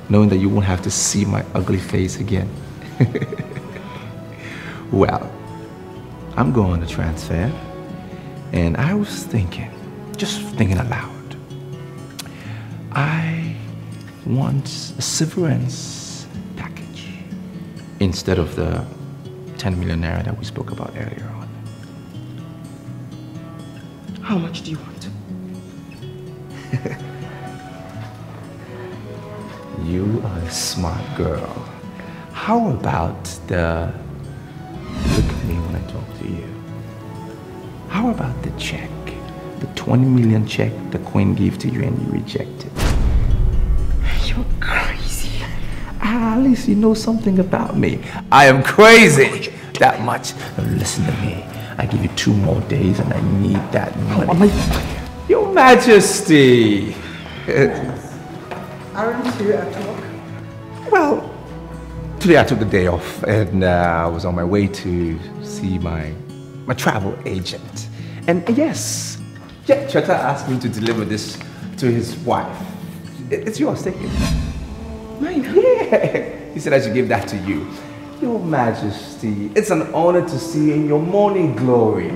knowing that you won't have to see my ugly face again. well, I'm going to transfer, and I was thinking, just thinking aloud. I want a severance package instead of the 10 million naira that we spoke about earlier on. How much do you want? You are a smart girl. How about the look at me when I talk to you? How about the check? The 20 million check the queen gave to you and you rejected. You're crazy. Ah, at least you know something about me. I am crazy. That much. Now listen to me. I give you two more days and I need that money. Your Majesty. Aren't you at work? Well, today I took the day off and uh, I was on my way to see my my travel agent. And yes, yeah, Cheta asked me to deliver this to his wife. It- It's yours, take it. Mine? Yeah. He said I should give that to you. Your Majesty, it's an honor to see you in your morning glory.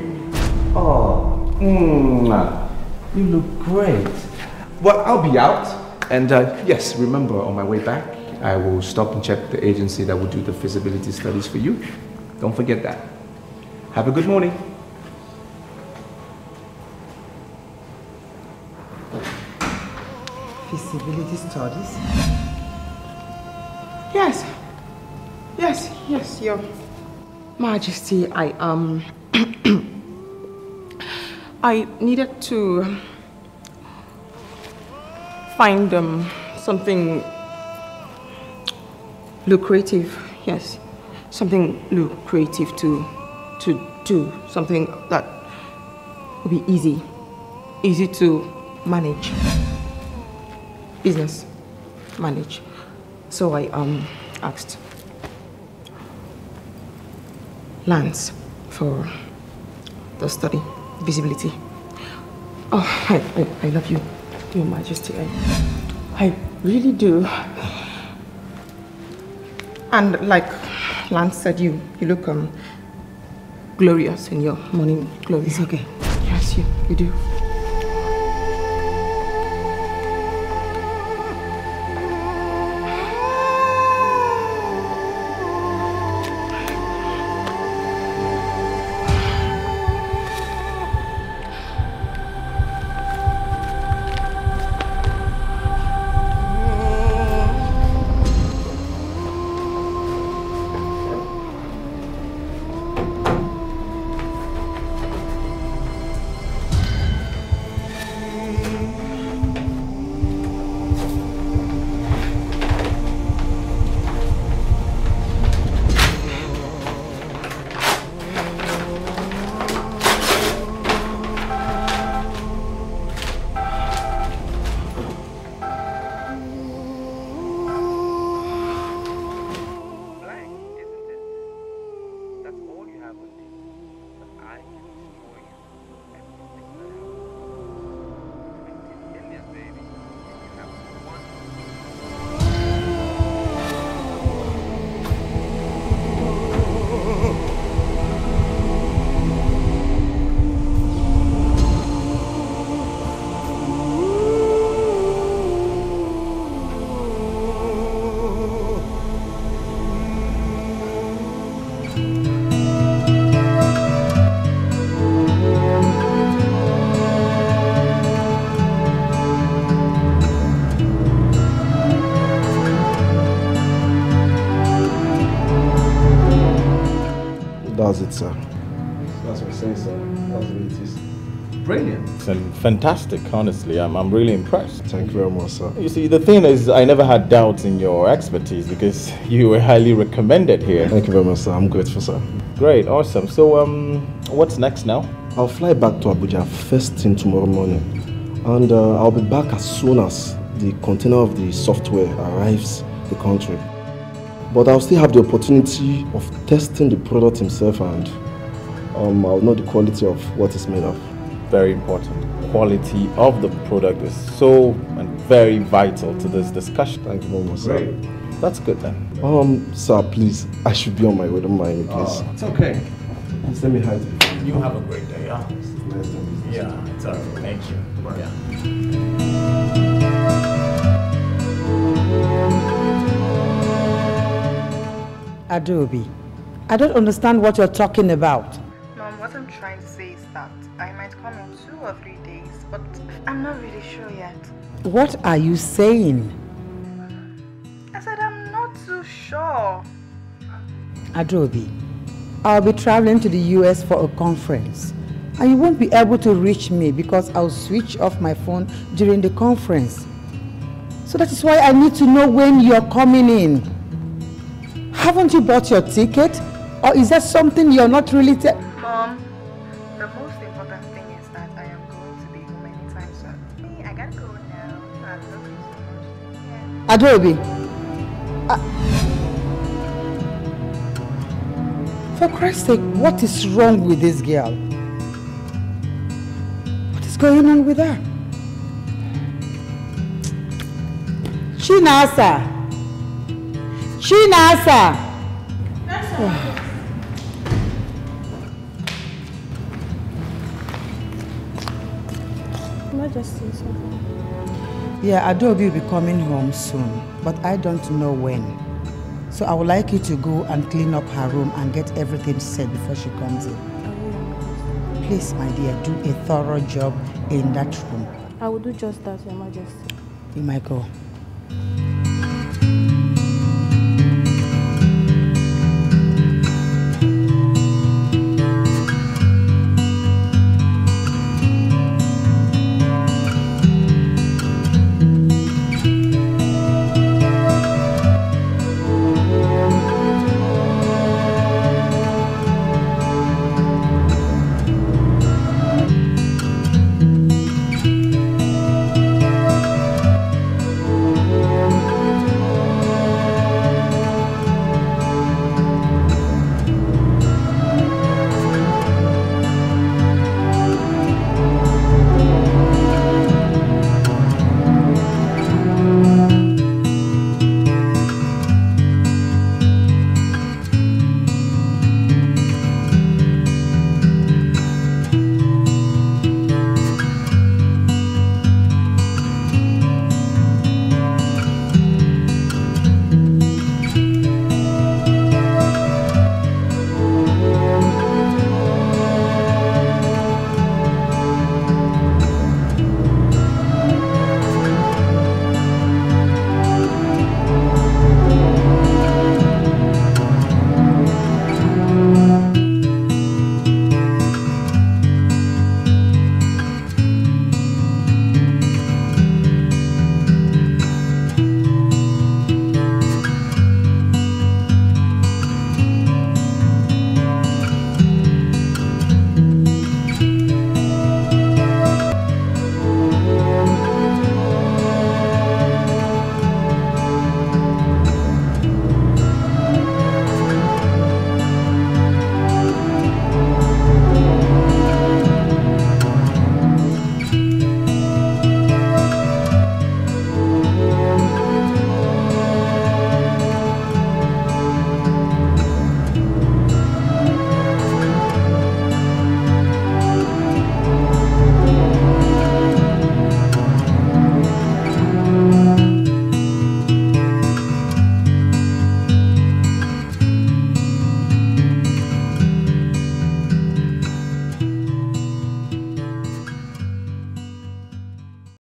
Oh, mwah. You look great. Well, I'll be out. And uh, yes, remember, on my way back, I will stop and check the agency that will do the feasibility studies for you. Don't forget that. Have a good morning. Feasibility studies? Yes. Yes, yes, Your Majesty, I, um, I needed to find um, something lucrative, yes, something lucrative to, to do, something that would be easy, easy to manage, business manage. So I um, asked Lance for the study, visibility. Oh, I, I, I love you, Your Majesty. I, I really do. And like Lance said, you, you look um, glorious in your morning glory. It's okay. Yes, you, you do. Fantastic, honestly. I'm, I'm really impressed. Thank you very much, sir. You see, the thing is, I never had doubts in your expertise because you were highly recommended here. Thank you very much, sir. I'm grateful, sir. Great, awesome. So, um, what's next now? I'll fly back to Abuja first thing tomorrow morning. And uh, I'll be back as soon as the container of the software arrives the country. But I'll still have the opportunity of testing the product himself and um, I'll know the quality of what it's made of. Very important. Quality of the product is so and very vital to this discussion. Thank you very much, sir. Great. That's good then. Um, sir, please, I should be on my way. Don't mind me, please. Oh, it's okay. Please let me hide. You have a great day, yeah? Yeah, it's alright. Thank you. Yeah. Adaobi, I don't understand what you're talking about. Mom, what I'm trying to say is that I might come in two or three What are you saying? I said I'm not too sure. Adaobi, I'll be traveling to the US for a conference. And you won't be able to reach me because I'll switch off my phone during the conference. So that is why I need to know when you're coming in. Haven't you bought your ticket? Or is that something you're not really Mom, Adaobi. For Christ's sake, what is wrong with this girl? What is going on with her? Chinasa. Chinasa. Majesty, sir. Yeah, Adobe will be coming home soon, but I don't know when. So I would like you to go and clean up her room and get everything set before she comes in. Please, my dear, do a thorough job in that room. I will do just that, Your Majesty. You might go.